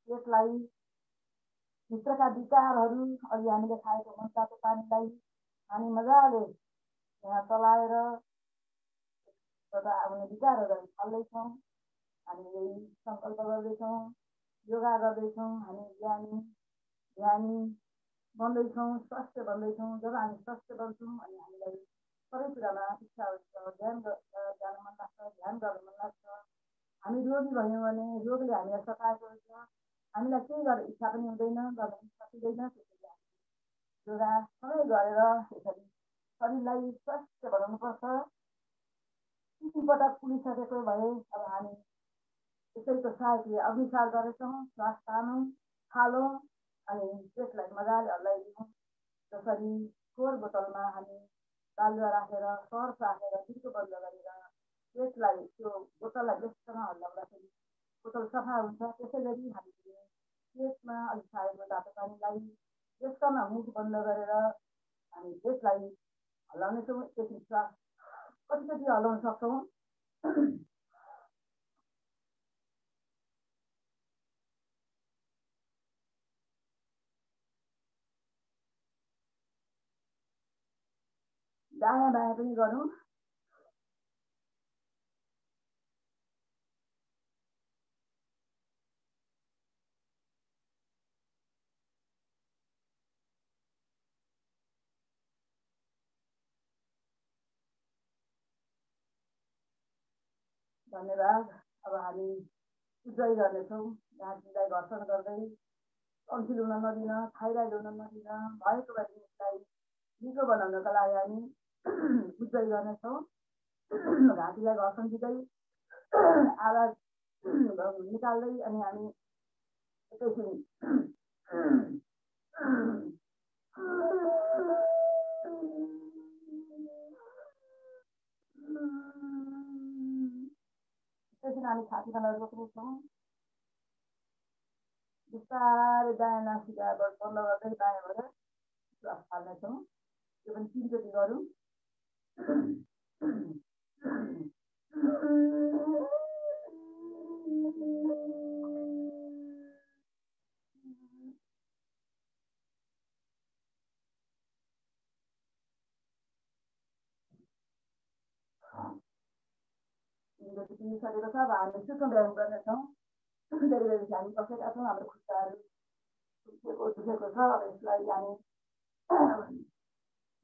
त्यसलाई भित्रका विकारहरू अघि हामीले खाएको मनतातो पानीलाई हामी मजाले यहाँ चलाएर आउने विचारहरू हामी फाल्दैछौँ हामी यही सङ्कल्प गर्दैछौँ योगा गर्दैछौँ हामी ज्ञानी ज्ञानी बन्दैछौँ स्वास्थ्य बन्दैछौँ। जब हामी स्वास्थ्य बन्छौँ अनि हामीलाई सबै कुरामा इच्छा हुन्छ ध्यान जान मन लाग्छ ध्यान गर्न मन लाग्छ। हामी रोगी भयौँ भने रोगले हामीलाई सताएको हुन्छ हामीलाई केही गरेर इच्छा पनि हुँदैन गर्न पनि सकिँदैन त्यसरी योगा सबै गरेर यसरी शरीरलाई स्वास्थ्य बनाउनुपर्छ तिन पटक पुगिसकेको भए अब हामी यसैको सहायकले अग्निसार गरेछौँ श्वास तानौँ फालौँ अनि त्यसलाई मजाले हल्लाइदिउँ जसरी कोर बोतलमा हामी बालुवा राखेर सर्फ राखेर तिर्को बन्द गरेर त्यसलाई त्यो बोतललाई बेससँग हल्लाउँदाखेरि बोतल सफा हुन्छ त्यसै गरी हामीले त्यसमा अलिक खाएको तातो पानीलाई त्यससँग मुख बन्द गरेर हामी त्यसलाई हल्लाउनेछौँ एकछिन श्वास कतिचोटि हल्लाउन सक्छौँ। दायाँ बायाँ पनि गरौँ। धन्यवाद अब हामी उज्जय गर्नेछौँ। घाँटीलाई घर्षण गर्दै कम्ती हुन नदिन थाइराइड हुन नदिन भएको भए जिनिसलाई निको बनाउनको लागि हामी उज्जय गर्नेछौँ। घाँटीलाई घर्षण दिँदै आवाज निकाल्दै अनि हामी एकैछिन हामी छातीखाना रोक्नेछौँ बिस्तारै दायाँ नासिकाबाट बन्द गर्दै दायाँ भएर श्वास फाल्नेछौँ त्यो पनि तिनचोटि गरौँ छ अब हामी सुक्न व्यायाम गर्नेछौँ धेरै हामी बसेका छौँ हाम्रो खुट्टाहरू दुखेको दुखेको छ अब यसलाई हामी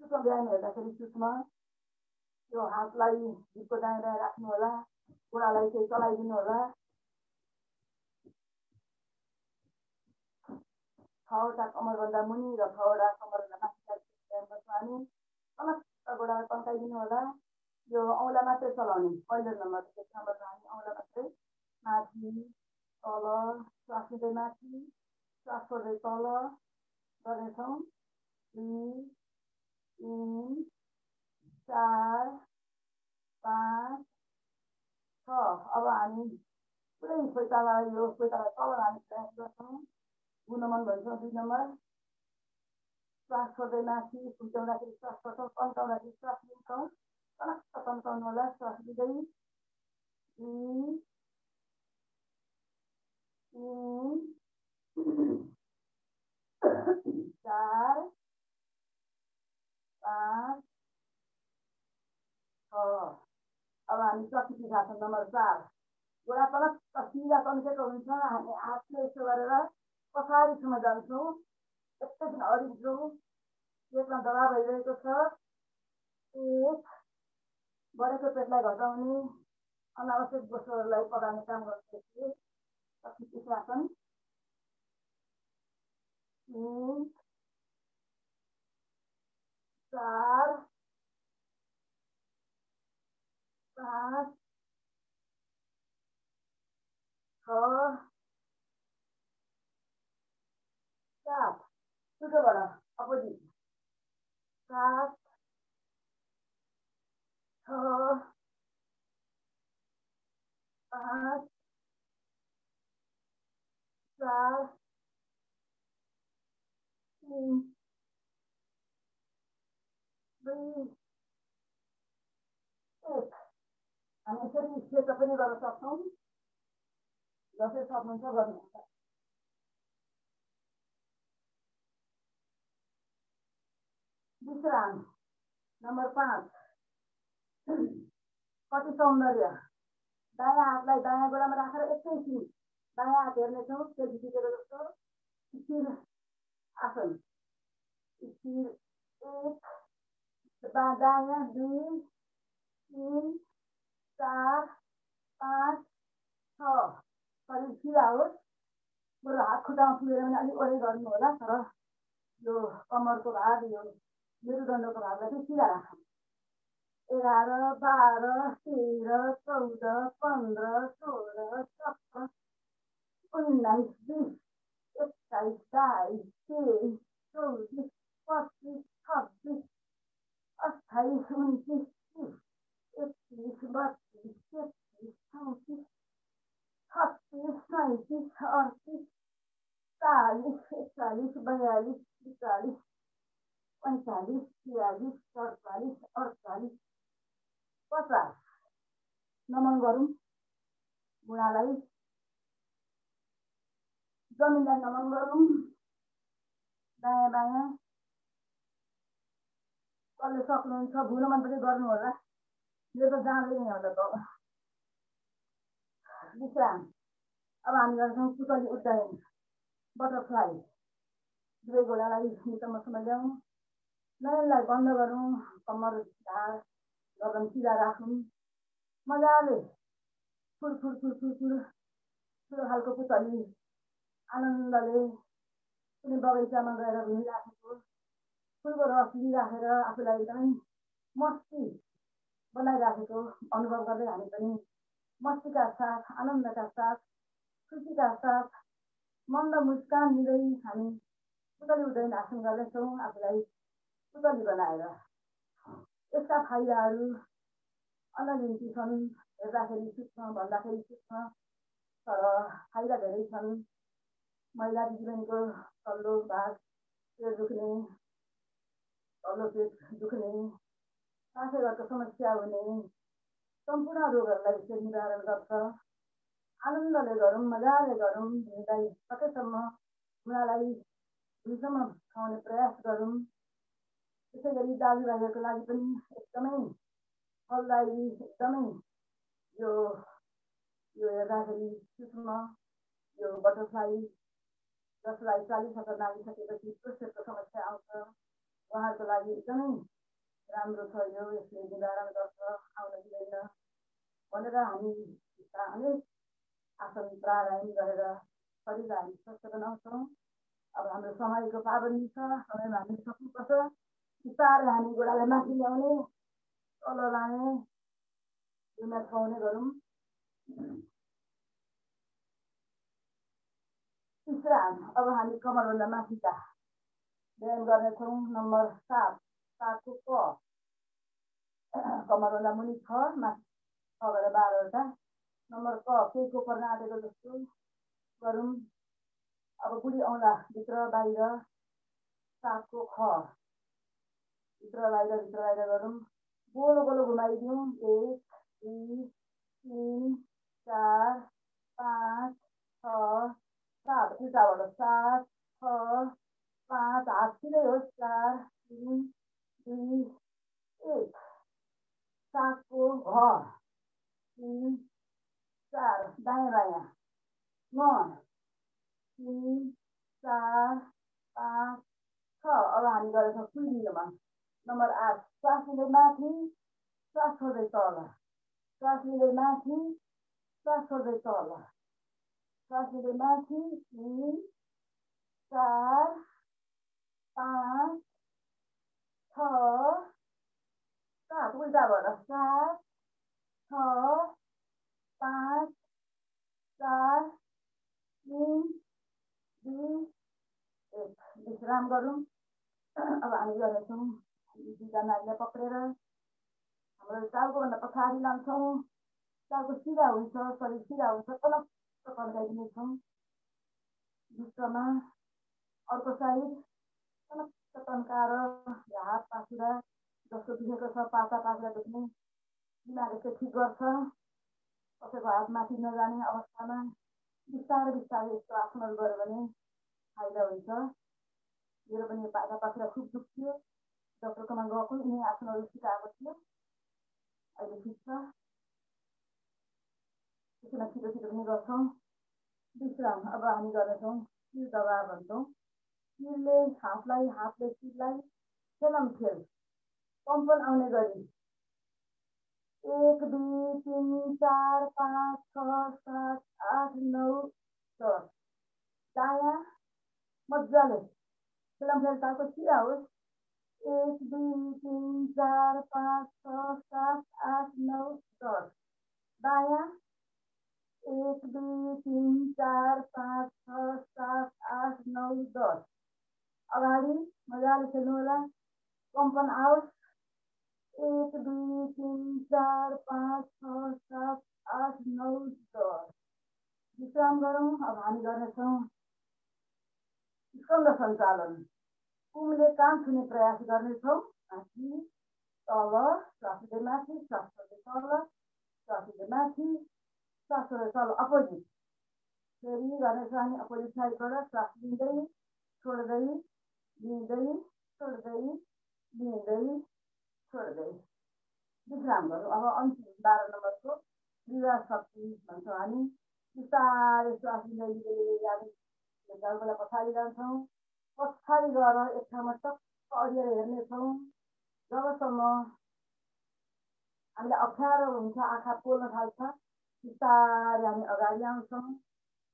सूक्ष्म व्यायाम हेर्दाखेरि सूक्ष्म यो हातलाई जिउको दायाँ राख्नु होला गोडालाई चाहिँ चलाइदिनु होला छवटा कमरभन्दा मुनि र छवटा कमरभन्दा माथि हामी गोडा तन्काइदिनु होला यो औँला मात्रै चलाउने पहिलो नम्बर एक नम्बरमा हामी औँला मात्रै। माथि तल श्वास लिँदै माथि श्वास छोड्दै तल गर्नेछौँ। दुई तिन चार पाँच छ। अब हामी पुरै पैताला यो पैताला तल हामी प्रयास गर्छौँ। गुणमन भन्छौँ दुई नम्बर। श्वास छोड्दै माथि फुल्टाउँदाखेरि श्वास छोड्छौँ तन्काउँदाखेरि श्वास लिन्छौँ टनक्क तन्काउनु होला श्वास तिन चार पाँच छ अब हामी प्रकृति शासन नम्बर चार गोडा तलक्क सिधा तन्केको हुन्छ हामी हातले यसो गरेर पछाडिसम्म जान्छौँ एकैछिन अडिन्छौँ पेटमा दबाब भइरहेको छ एक बढेको पेटलाई घटाउने अनावश्यक वस्तुहरूलाई पकाउने काम शासन तिन चार पाँच छ सात। सुटोबाट अपोजिट। सात छ पाँच तिन दुई एक हामी यसरी सेतो पनि गर्न सक्छौँ जसरी सक्नुहुन्छ गर्नुहुन्छ विश्राम नम्बर पाँच। कति सौन्दर्य? दायाँ हातलाई दायाँ गोडामा राखेर एकैछिन दायाँ हात हेर्नेछौँ सेल्फी खिचेको जस्तो स्थिर आसन। स्थिर एक दायाँ दुई तिन चार पाँच छ। शरीर सिधा होस्। बरु हात खुट्टामा पुगेर पनि अलिक ओरै गर्नु होला तर यो कम्मरको भाग यो मेरुदण्डको भागलाई चाहिँ सिधा राखौँ। एघार बाह्र तेह्र चौध पन्ध्र सोह्र सत्र उन्नाइस बिस एक्काइस बाइस तेइस चौबिस पच्चिस छब्बिस अट्ठाइस उन्तिस तिस एकतिस बत्तिस तेत्तिस चौतिस छत्तिस सैँतिस अडतिस चालिस एकचालिस बयालिस त्रिचालिस पैँतालिस छयालिस सडचालिस अडचालिस पचास नमन गरौँ। बुढालाई जमिनलाई नमन गरौँ। दायाँ बायाँ। कसले सक्नुहुन्छ? भुनमन पनि गर्नु होला यो त जाँदैन होला त। विश्राम। अब हामी गर्छौँ पुतली उड्डयन। बटरफ्लाई। दुवै घोडालाई मुटुमा ल्याउँ। नयनलाई बन्द गरौँ। कम्मर ढाड गर्दन सिधा राखौँ मजाले फुर फुर ठुलो खालको पुतली आनन्दले कुनै बगैँचामा गएर घुमिराखेको फुलको रस लिइराखेर आफूलाई एकदमै मस्ती बनाइराखेको अनुभव गर्दै हामी पनि मस्तीका साथ आनन्दका साथ खुसीका साथ मन्द मुस्कान दिँदै हामी पुतली उड्डयन आसन गर्दैछौँ आफूलाई पुतली बनाएर यसका फाइदाहरू अनगिन्ती छन् हेर्दाखेरि सूक्ष्म भन्दाखेरि सूक्ष्म तर फाइदा धेरै छन्। महिला दिदीबहिनीको तल्लो भाग पेट दुख्ने तल्लो पेट दुख्ने सासै घरको समस्या हुने सम्पूर्ण रोगहरूलाई यसले निवारण गर्छ। आनन्दले गरौँ मजाले गरौँ भुँडलाई सकेसम्म घुँडालाई भुइँसम्म खाउने प्रयास गरौँ। त्यसै गरी दाजुभाइहरूको लागि पनि एकदमै फलदायी एकदमै यो यो हेर्दाखेरि सूक्ष्म यो बटरफ्लाई जसलाई चालिस हजार नागिसकेपछि प्रोस्टेटको समस्या आउँछ। उहाँहरूको लागि एकदमै राम्रो छ यो यसले निवारण गर्छ आउन दिँदैन भनेर हामी अनेक आसन प्राणायाम गरेर शरीरलाई हामी स्वस्थ बनाउँछौँ। अब हाम्रो समयको पाबन्दी छ समयमा हामी सक्नुपर्छ। बिस्तारै हामी गोडालाई माथि ल्याउने तल लाने बिमा खुवाउने गरौँ विश्राम अब हामी कमरभन्दा माथिका व्यायाम गर्नेछौँ नम्बर सात सातको क कमरभन्दा मुनि छ माथि छ गरेर बाह्रवटा नम्बर क केही पर्न आँटेको जस्तो गरौँ अब बुढी औँला भित्र बाहिर सातको ख भित्र बाहिर भित्र बाहिर गरौँ गोलो गोलो घुमाइदिउँ एक दुई तिन चार पाँच छ सात उल्टाबाट सात छ पाँच हात सिधै होस् चार तिन दुई एक सातको घर तिन चार दायाँ बायाँ नौ तिन चार पाँच छ अब हामी गरेछौँ कुइलियोमा नम्बर आठ श्वास लिँदै माथि श्वास छोड्दै तल श्वास लिँदै माथि श्वास छोड्दै तल श्वास लिँदै माथि तिन चार पाँच छ सात उल्टाबाट सात छ पाँच चार तिन दुई एक विश्राम गरौँ अब हामी गर्नेछौँ दुईवटा नारीलाई पक्रेर हाम्रो टाउकोभन्दा पछाडि लान्छौँ टाउको सिधा हुन्छ शरीर सिधा हुन्छ तलक्क तन्काइदिनेछौँ विश्वमा अर्को साइड तलक्क तन्काएर हात पाखुरा जस्तो दुखेको छ पाता पाखुरा दुख्ने बिमार यसले ठिक गर्छ कसैको हात माथि नजाने अवस्थामा बिस्तारै बिस्तारै यस्तो आसनहरू गऱ्यो भने फाइदा हुन्छ। मेरो पनि पाता पाखुरा खुब दुख्थ्यो डक्टरकोमा गएको यिनी आसनहरू सिकाएको थियो अहिले ठिक छ त्यसमा छिटो छिटो पनि गर्छौँ विश्राम अब हामी गर्नेछौँ शिर दबाब भन्छौँ शिरले हातलाई हातले शिरलाई खेलम खेल कम्पन आउने गरी एक दुई तिन चार पाँच छ सात आठ नौ दस दायाँ मजाले खेलम खेल टाउको सिधा होस् एक दुई तिन चार पाँच छ सात आठ नौ दस। दायाँ एक दुई तिन चार पाँच छ सात आठ नौ दस। अगाडि मजाले खेल्नु होला कम्पन आओस् एक दुई तिन चार पाँच छ सात आठ नौ दस। विश्राम गरौँ अब हामी गर्नेछौँ स्कन्द सञ्चालन कुमले कान छुने प्रयास गर्नेछौँ माथि तल स्वासले माथि स्वासले तल स्वासले माथि स्वासले तल अपोजिट फेरि गर्नेछौँ हामी अपोजिट साइडबाट श्वास लिँदै छोड्दै लिँदै छोड्दै लिँदै छोड्दै विश्राम गरौँ अब अन्तिम बाह्र नम्बरको विवाह शक्ति भन्छौँ हामी बिस्तारै श्वास लिँदै लिँदै लिँदै जाने घरबाट पछाडि जान्छौँ पछाडि गएर एक ठाउँमा टक्क अडिएर हेर्नेछौँ जबसम्म हामीलाई अप्ठ्यारो हुन्छ आँखा पोल्न थाल्छ बिस्तारै हामी अगाडि आउँछौँ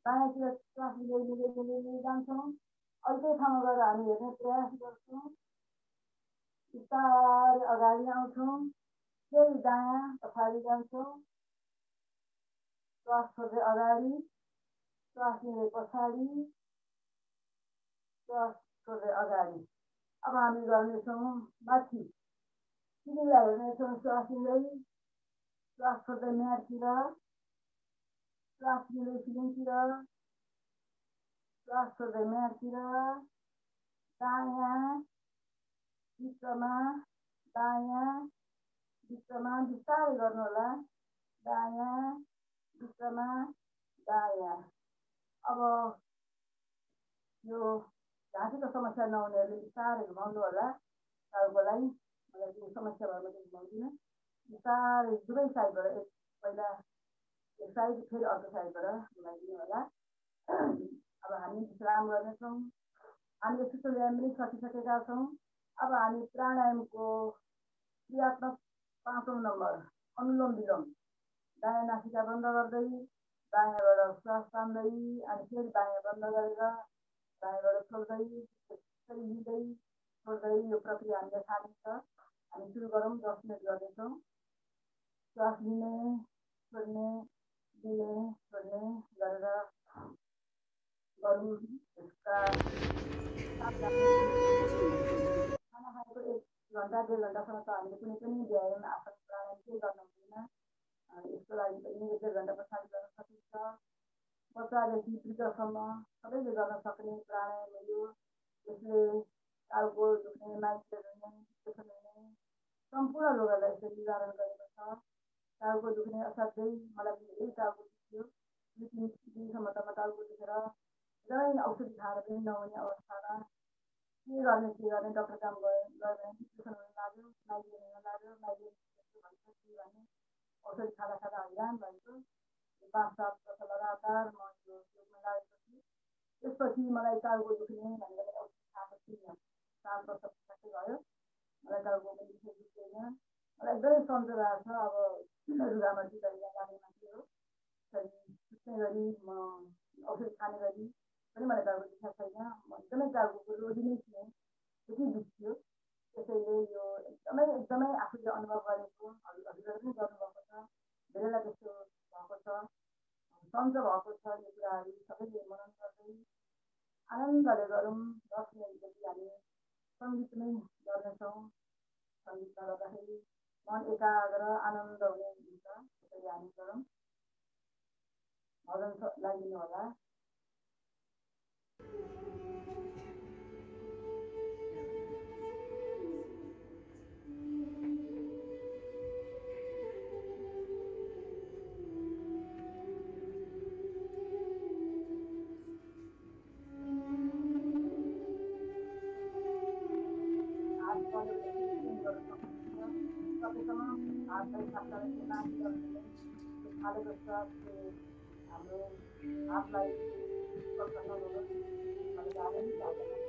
बायाँतिर श्वास लिँदै जान्छौँ अर्कै ठाउँमा गएर हामी हेर्ने प्रयास गर्छौँ बिस्तारै अगाडि आउँछौँ फेरि दायाँ पछाडि जान्छौँ श्वास छोड्दै अगाडि श्वास लिँदै पछाडि छोड्दै अगाडि अब हामी गर्नेछौँ माथि सिलीलाई हेर्नेछौँ श्वास लिँदै श्वास म्याटतिर श्वास लिँदै सिलिङतिर श्वास म्याटतिर दायाँ भित्रमा दायाँ भित्रमा बिस्तारै गर्नु होला दायाँ भित्रमा दायाँ अब यो घाँटीको समस्या नहुनेहरूले बिस्तारै घुमाउनु होला टाउकोलाई मलाई त्यो समस्या भने घुमाउँदिनँ बिस्तारै दुवै साइडबाट एक पहिला एक साइड फेरि अर्को साइडबाट घुमाइदिनु होला अब हामी विश्राम गर्नेछौँ हामी यसो व्यायाम पनि सकिसकेका छौँ अब हामी प्राणायामको क्रियात्मक पाँचौँ नम्बर अनुलोम विलोम दायाँ नासिका बन्द गर्दै दायाँबाट श्वास तान्दै अनि फेरि दायाँ बन्द गरेर दायाँबाट छोड्दै लिँदै छोड्दै यो प्रक्रिया हामीले थालिन्छ हामी सुरु गरौँ दस मिनट गर्नेछौँ श्वास लिने छोड्ने लिने छोड्ने गरेर गरौँ। यसका खाना खाएको एक घन्टा डेढ घन्टासम्म त हामीले कुनै पनि व्यायाम आसन प्राणायाम केही गर्न हुँदैन। यसको लागि पनि एक डेढ घन्टा पछाडि गर्न सकिन्छ। बच्चादेखि वृद्धसम्म सबैले गर्न सक्ने प्राणायाम हो यसले टाउको दुख्ने माइग्रेन हुने हुने सम्पूर्ण रोगहरूलाई यसले निवारण गरेको छ टाउको दुख्ने असाध्यै मलाई धेरै टाउको दुख्थ्यो दुई तिन दिनसम्म त म टाउको दुखेर एकदमै औषधि खाएर पनि नहुने अवस्थामा के गर्ने के गर्ने डक्टर काम गयो गयो हुन लाग्यो माइग्रेन हुन लाग्यो माइग्रेन भन्छ के भने औषधि खाँदा खाँदा हैरान भएको पाँच सात वर्ष लगातार म यो योगमा लागेपछि त्यसपछि मलाई टाउको दुख्ने भनेर औषधि खाएको थिइनँ सात वर्ष पछाडि भयो मलाई टाउको पनि दुख्ने दुख्दैन मलाई एकदमै सन्चो छ अब रुगामा टिकाइमा जाने मान्छे हो त्यसरी सुत्ने गरी म औषधि खाने गरी पनि मलाई टाउको दुखेको छैन म एकदमै टाउको रोगी नै थिएँ त्यति दुख्थ्यो त्यसैले यो एकदमै एकदमै आफूले अनुभव गरेको हजुर हजुरले पनि गर्नुभएको छ धेरैलाई त्यस्तो भएको छ सन्चो भएको छ यो कुराहरू सबैले मनन गर्दै आनन्दले गरौँ दस मिनटपछि हामी सङ्गीत नै गर्नेछौँ सङ्गीतमा गर्दाखेरि मन एकाग्र आनन्द हुने हुन्छ त्यसरी हामी गरौँ। भजन लगाइदिनु होला। साप्ताहिक नानी गर्नु थालेको श्वासले हाम्रो हातलाई स्पर्श नगरोस् भनेर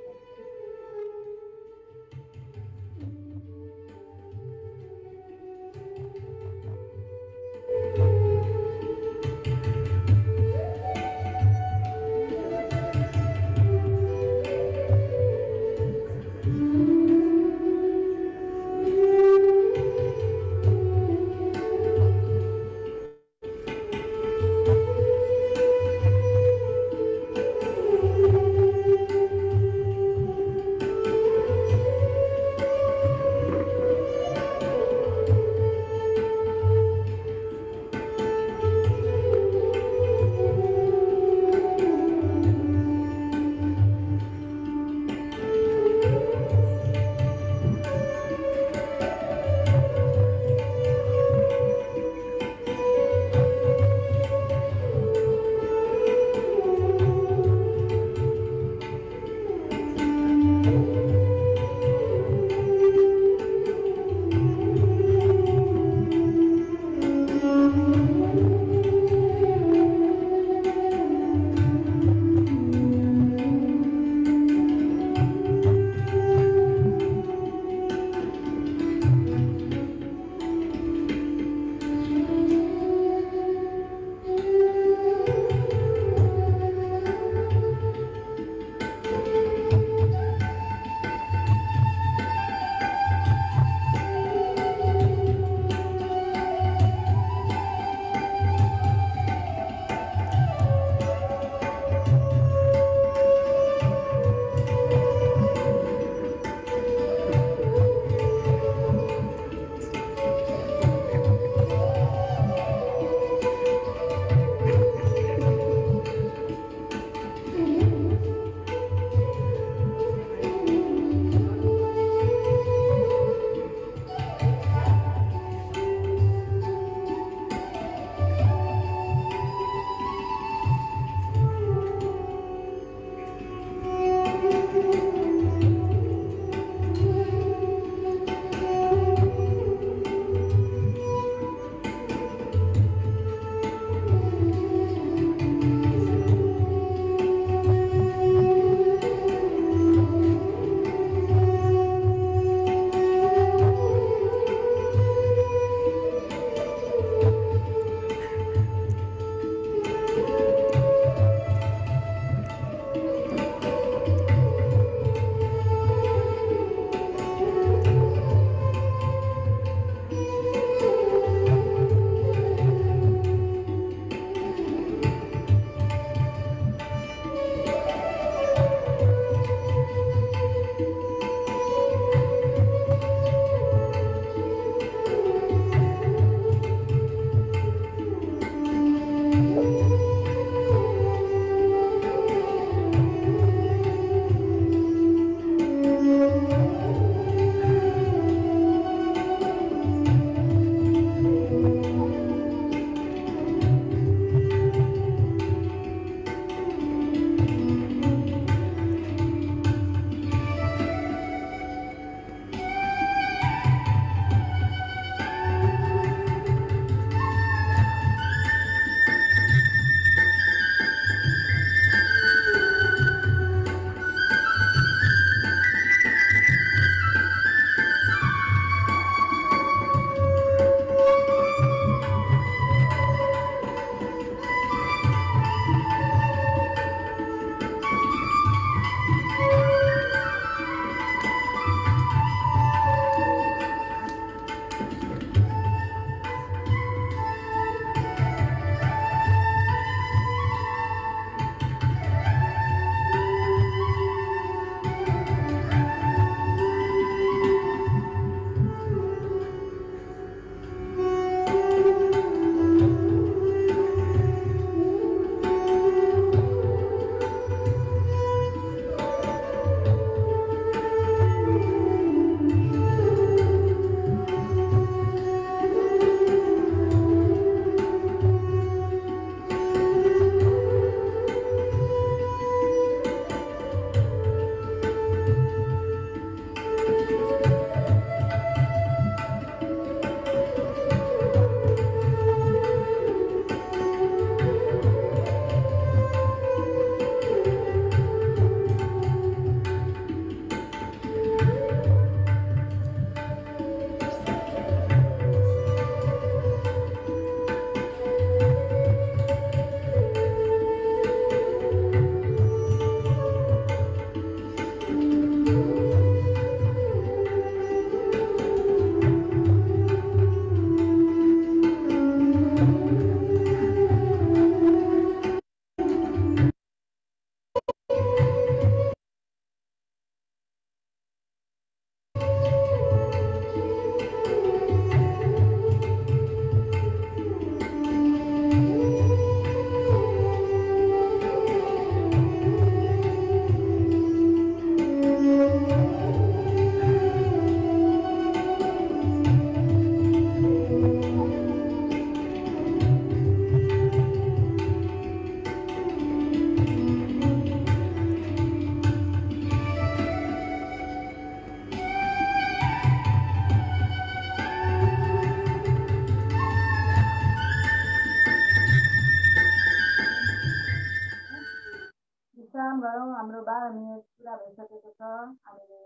हामीले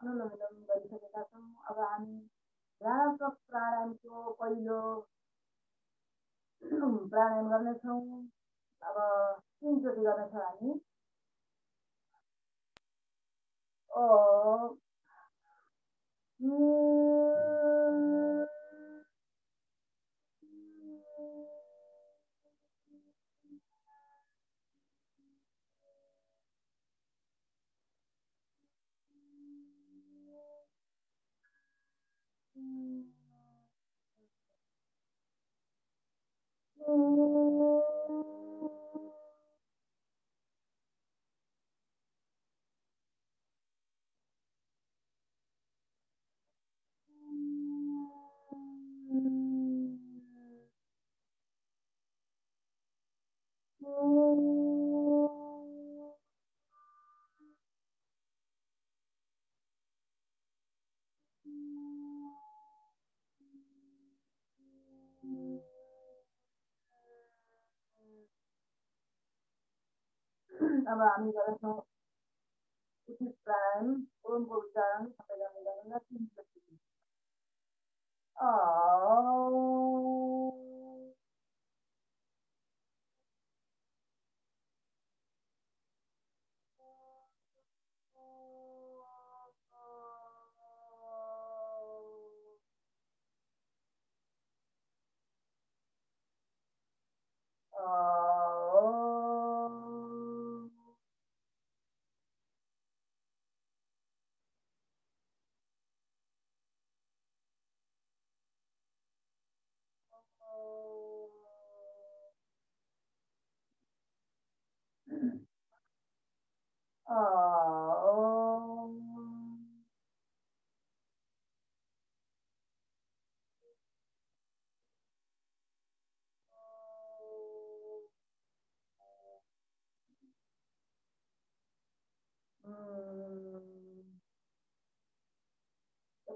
अनुलोम विलोम गरिसकेका छौँ अब हामी ध्यानात्मक प्राणायामको पहिलो प्राणायाम गर्नेछौँ अब तिनचोटि गर्नेछौँ हामी ओ अब हामी गर्छौँ उचित प्राणायाम ओमको उच्चारण सबैजना गरौँ न तिनचोटि आ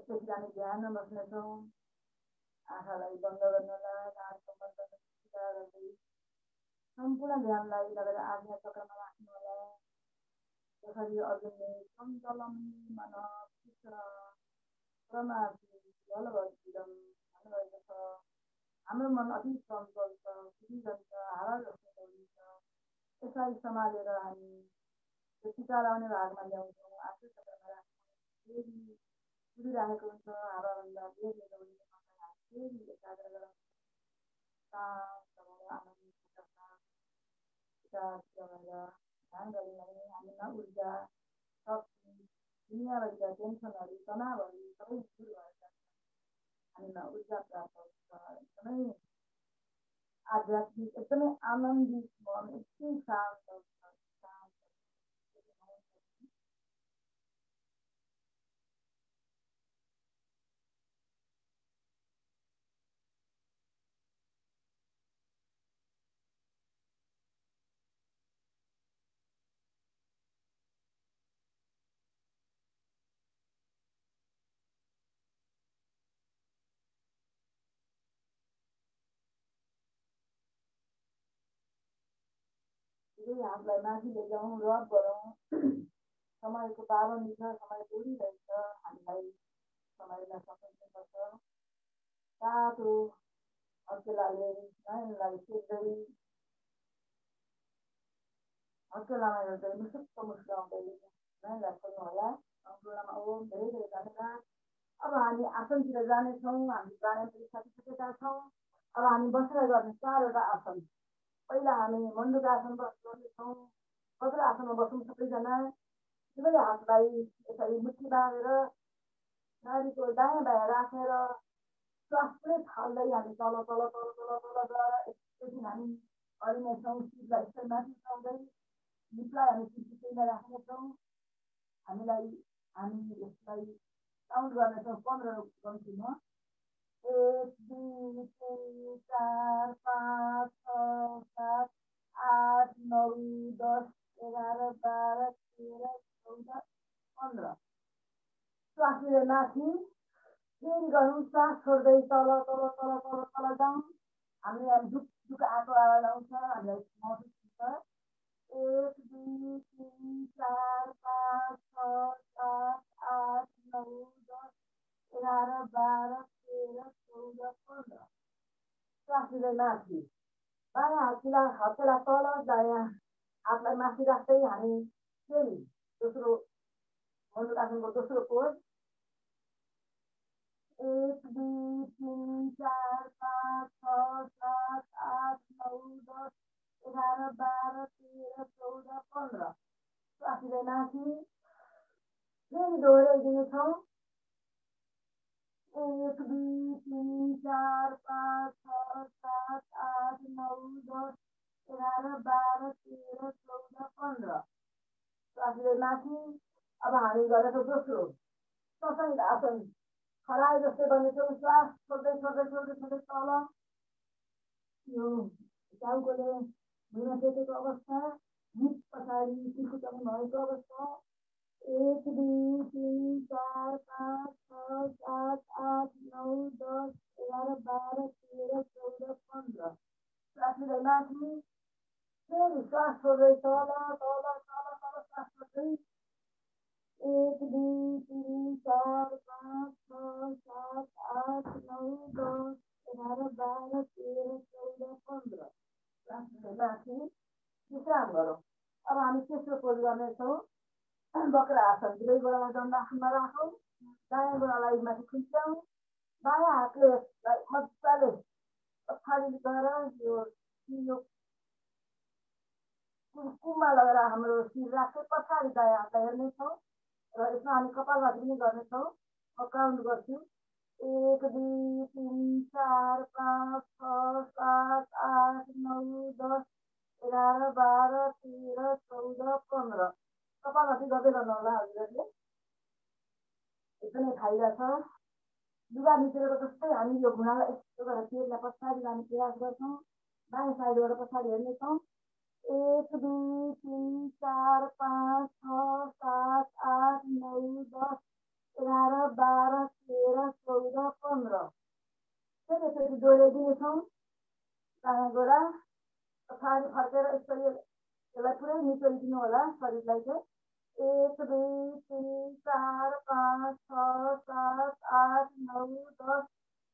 एकचोटि हामी ध्यानमा बस्नेछौँ आँखालाई बन्द गर्नलाई नाकको बन्द गर्दै सम्पूर्ण ध्यानलाई लगेर आज्ञा चक्रमा राख्नु होला त्यसरी अर्जुनले सञ्चलन मन बलवतीदम भन्नुभएको छ हाम्रो मन अति चञ्चल छ कुदिरहन्छ हावा जस्तो दौडिन्छ यसलाई सम्हालेर हामी त्यो टिका लाउने भागमा ल्याउँछौँ आफै चक्रमा राख्छौँ फेरि कुदिरहेको हुन्छ हावाभन्दा बेग्लै दौडिने मनलाई हामी फेरि एकाग्र गराउँछौँ शान्त भएर आनन्द एकाग्र भएर ध्यान गऱ्यौँ भने हामीमा ऊर्जा शक्ति दुनियाँभरिका टेन्सनहरू तनावहरू सबै दूर भएर जान्छ हामीमा ऊर्जा प्राप्त हुन्छ एकदमै आध्यात्मिक एकदमै आनन्दित मन यति शान्त हुन्छ फेरि हातलाई माथि लैजाउँ रब गरौँ समयको पाबन्दी छ समय दौडिरहेछ हामीलाई समयलाई सकिनुपर्छ तातो हर्केलाले नयनलाई सेक्दै हर्केलामा हेर्दै मुसुक्क मुस्काउँदै नयनलाई खोल्नु होला सम्पूर्णमा ओम धेरै धेरै धन्यवाद अब हामी आसनतिर जानेछौँ हामी प्राणायाम सकिसकेका छौँ अब हामी बसेर गर्ने चारवटा आसन पहिला हामी मण्डुकासन बस गर्नेछौँ वज्रासनमा बसौँ सबैजना। दुवै हातलाई यसरी मुठी बाँधेर नारीको दायाँ बायाँ राखेर श्वास थाल्दै हामी तल तल तल तल तल गएर एकैछिन हामी अडिनेछौँ शिरलाई यसरी माथि उठाउँदै मुखलाई हामी चिप्चिपैमा राख्नेछौँ हामीलाई हामी यसलाई काउन्ट गर्नेछौँ पन्ध्र गर्छु म एक दुई चार पाँच छ सात आठ नौ दस एघार बाह्र तेह्र चौध पन्ध्र श्वास लिएर माथि फेरि गरौँ सास छोड्दै तल तल तल तल तल जाउँ हामी दुख दुःख आएको आवाज आउँछ हामीलाई महसुस हुन्छ एक दुई तिन चार पाँच छ सात आठ नौ दस एघार बाह्र तेह्र चौध पन्ध्र श्वास लिँदै माथि बायाँ हातलाई हातलाई तल दायाँ हातलाई माथि राख्दै हामी फेरि दोस्रो मनुरासनको दोस्रो पोज एक दुई तिन चार पाँच छ सात आठ नौ दस एघार बाह्र तेह्र चौध पन्ध्र श्वास लिँदै माथि फेरि दोहोऱ्याइदिनेछौँ एक दुई तिन चार पाँच छ सात आठ नौ दस एघार बाह्र तेह्र चौध पन्ध्र। लिँदै माथि अब हामी गरेको दोस्रो ससँग आसन। खरायो जस्तै गर्नेछौँ श्वास छोड्दै छोड्दै छोड्दै छोड्दै तल। यो टाउकोले भुइँमा टेकेको अवस्था। मुख पछाडि भएको अवस्था। एक दुई तिन चार पाँच छ सात आठ नौ दस एघार बाह्र तेह्र चौध पन्ध्र लिँदै माथि फेरि श्वास छोड्दै तल तल तल तल श्वास छोड्दै एक दुई तिन चार पाँच छ सात आठ नौ दस एघार बाह्र तेह्र चौध पन्ध्र लिँदै माथि विश्राम गरौँ अब हामी तेस्रो पोज गर्नेछौँ बक्रा आसन दुवै गोडालाई दण्डासनमा राखौँ दायाँ गोडालाई माथि खुम्च्याउँ बायाँ हातले मजाले पछाडि गएर यो यो कुममा लगेर हाम्रो शिर राख्दै पछाडि दायाँ हातलाई हेर्नेछौँ र यसमा हामी कपालभाती पनि गर्नेछौँ म काउन्ट गर्छु एक दुई तिन चार पाँच छ सात आठ नौ दस एघार बाह्र तेह्र चौध पन्ध्र कपालभाती गर्दै गर्नु होला हजुरहरूले एकदमै खाइरहेछ लुगा निचेको जस्तै हामी यो घुँडालाई यस्तो गरेर पेटलाई पछाडि लाने प्रयास गर्छौँ बायाँ साइडबाट पछाडि हेर्नेछौँ एक दुई तिन चार पाँच छ सात आठ नौ दस एघार बाह्र तेह्र चौध पन्ध्र फेरि फेरि दोहोऱ्याइदिनेछौँ दायाँ गोडा पछाडि फर्केर यसरी यसलाई पुरै निचोरिदिनु होला शरीरलाई चाहिँ एक दुई तिन चार पाँच छ सात आठ नौ दस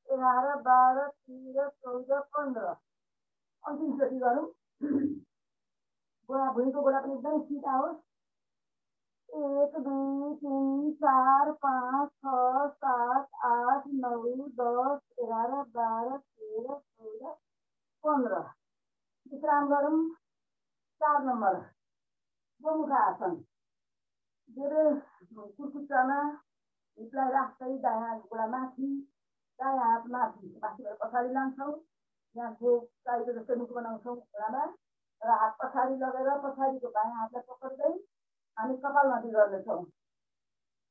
एघार बाह्र तेह्र चौध पन्ध्र। अन्तिमचोटि गरौँ गोडा भुइँको गोडा पनि एकदमै सिधा होस् एक दुई तिन चार पाँच छ सात आठ नौ दस एघार बाह्र तेह्र चौध पन्ध्र। विश्राम गरौँ। चार नम्बर। गोमुखा आसन धेरै कुर्कुच्चामा हिपलाई राख्दै दायाँ गोडा माथि दायाँ हात माथि माथिबाट पछाडि लान्छौँ यहाँको टाइको जस्तै मुख बनाउँछौँ घोडामा र हात पछाडि लगेर पछाडिको बायाँ हातलाई पक्रिँदै हामी कपालमाथि गर्नेछौँ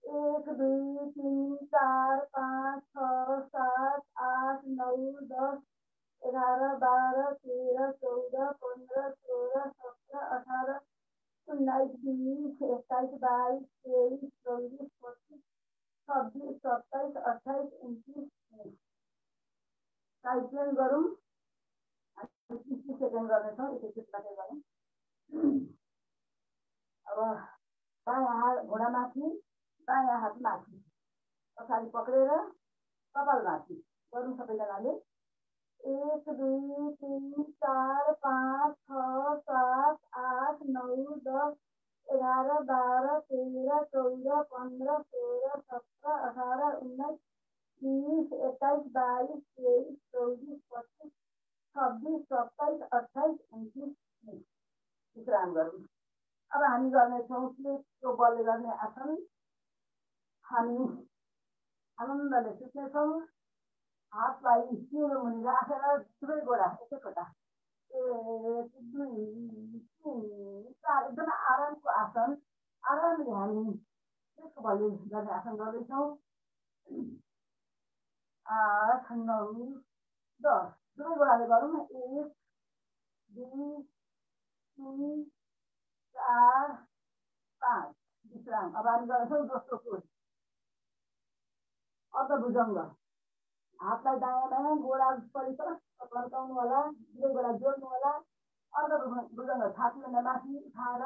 एक दुई तिन चार पाँच छ सात आठ नौ दस एघार बाह्र तेह्र चौध पन्ध्र सोह्र सत्र अठार उन्नाइस बिस एक्काइस बाइस तेइस चौबिस पच्चिस छब्बिस सत्ताइस अट्ठाइस उन्तिस प्लेन गरौँ। तिस सेकेन्ड गर्नेछौँ एक एकचोटि गरौँ। अब बायाँ हात घुँडा माथि बायाँ हात माथि। पछाडि पक्रेर कपाल माथि गरौँ सबैजनाले। एक दुई तीन, चार, पाँच, छ, सात, आठ, नौ, दस एघार बाह्र तेरह, चौदह, पंद्रह, सोलह, सत्रह, अठारह, उन्नीस, बिस एक्काइस बाईस, तेईस, चौबीस, पच्चीस, छब्बिस सत्ताइस अट्ठाइस उन्तिस, तिस। विश्राम अब हामी गर्नेछौँ प्लेटको बलले गर्ने आसन हामी आनन्दले सुत्नेछौँ हातलाई सिउँदो मुनि राखेर दुवै गोडा एकैपल्ट एकदमै आरामको आसन आरामले हामी त्यसको बलले गर्ने आसन गर्दैछौँ आठ नौ दस दुवै गोडाले गरौँ न एक दुई तिन चार पाँच विश्राम अब हामी गर्छौँ दोस्रो कुर अर्धभुजङ्ग हातलाई दायाँ दायाँ गोडा परिसर फर्काउनु होला दुवै गोडा जोड्नु होला। अर्धभुजङ्ग छातीभन्दा माथि उठाएर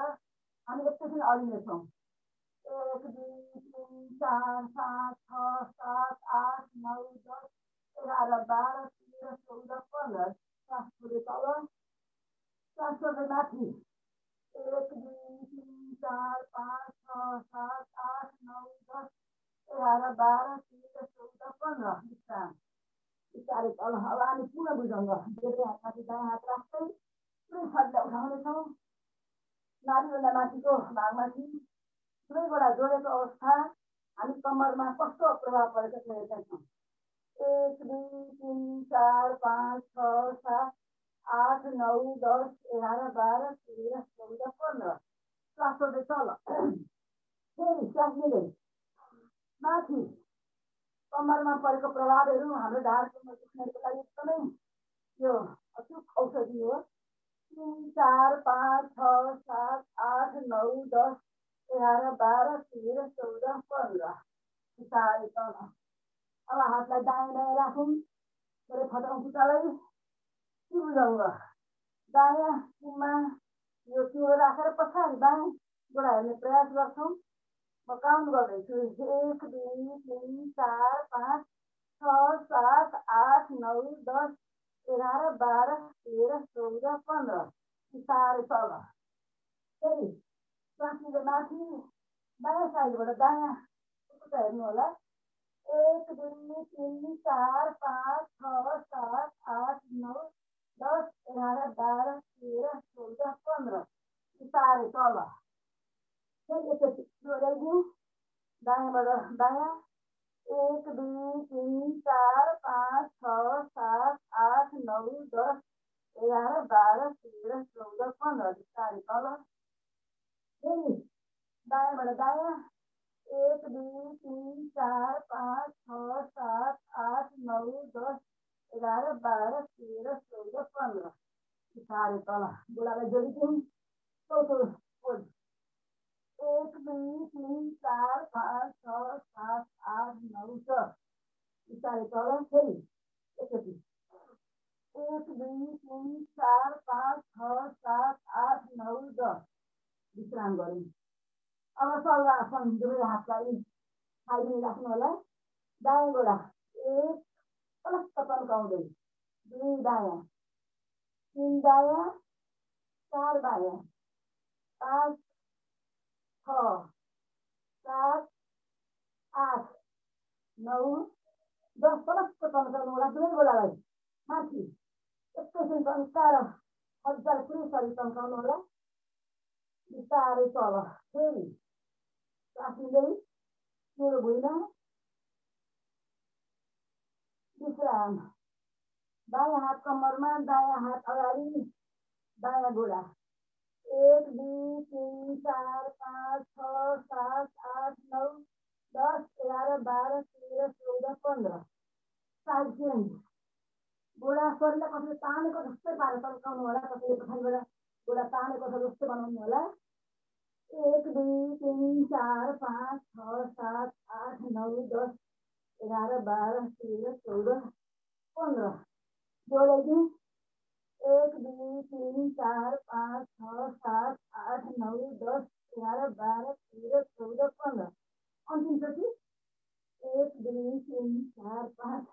हामी एकैछिन अडिनेछौँ एक दुई तिन चार पाँच छ सात आठ नौ दस एघार बाह्र तेह्र चौध पन्ध्र सात छोडे तल सात छोडे माथि। एक दुई तिन चार पाँच छ सात आठ नौ दस एघार बाह्र चौध पन्ध्र राख्दै उठाउनेछौँ नारीभन्दा माथिको भागमाथि दुवैबाट जोडेको अवस्था हामी कम्मरमा कस्तो प्रभाव परेको छ छौँ एक दुई तिन चार पाँच छ सात आठ नौ दस एघार बाह्र तेह्र चौध पन्ध्र। श्वास तल फेरि माथि कम्मरमा परेको प्रभावहरू हाम्रो ढाड कम्मर दुख्नेहरूको लागि एकदमै यो अचुक औषधि हो। तिन, चार, पाँच, छ, सात, आठ, नौ, दस एघार बाह्र तेह्र चौध पन्ध्र बिस्तारै तल अब हातलाई दायाँ दायाँ राखौँ। धेरै फटाउँ खुट्टालाई के बुझाउँ दायाँ कुममा यो चुरो राखेर पछाडि बायाँ गोडा हेर्ने प्रयास गर्छौँ म काउन्ट गर्दैछु एक दुई तिन चार पाँच छ सात आठ नौ दस एघार बाह्र तेह्र चौध पन्ध्र बिस्तारै तल फेरि श्वास लिँदै माथि बायाँ साइडबाट दायाँ खुट्टा हेर्नु होला एक दुई तिन चार पाँच छ सात आठ नौ दस एघार बाह्र तेह्र चौध पन्ध्र बिस्तारै तल फेरि एकचोटि दोहोऱ्याइदिउँ दायाँबाट दायाँ एक दुई तिन चार पाँच छ सात आठ नौ दस एघार बाह्र तेह्र चौध पन्ध्र बिस्तारै तल फेरि दायाँबाट दायाँ एक दुई तिन चार पाँच छ सात आठ नौ दस एघार बाह्र तेह्र चौध पन्ध्र बिस्तारै तल गोडालाई जोडिदिउँ चौथो पोज एक दुई तिन चार पाँच छ सात आठ नौ दस बिस्तारै तल फेरि एकचोटि एक दुई तिन चार पाँच छ सात आठ नौ दस विश्राम गरौँ। अब सर्वासन दुवै हातलाई थाइले राख्नु होला दायाँ गोडा एक पलक्क तन्काउँदै दुई दायाँ तिन दायाँ चार बायाँ पाँच छ, सात, आठ, नौ, दस पलक्क तन्काउनु होला दुवै गोडालाई माथि एकैछिन तन्काएर मजाले पुरै शरीर तन्काउनु होला बिस्तारै तल फेरि लिँदै मेरो भुइँमा विश्राम दायाँ हात कम्मरमा दायाँ हात अगाडि दायाँ गोडा एक दुई तिन, चार, पाँच, छ, सात, आठ, नौ, दस बाह्र तेह्र चौध पन्ध्र साइड चेन्ज गोडा शरीरलाई कसैले तानेको जस्तै पारेर तन्काउनु होला कसैले पछाडिबाट गोडा तानेको छ जस्तै बनाउनु होला एक दुई तिन, चार, पाँच, छ, सात, आठ, नौ, दस एघार बाह्र तेह्र चौध पन्ध्र जोडाइदिउँ एक दुई तिन चार पाँच छ सात आठ नौ दस एघार बाह्र तेह्र चौध पन्ध्र अन्तिमचोटि एक दुई तिन चार पाँच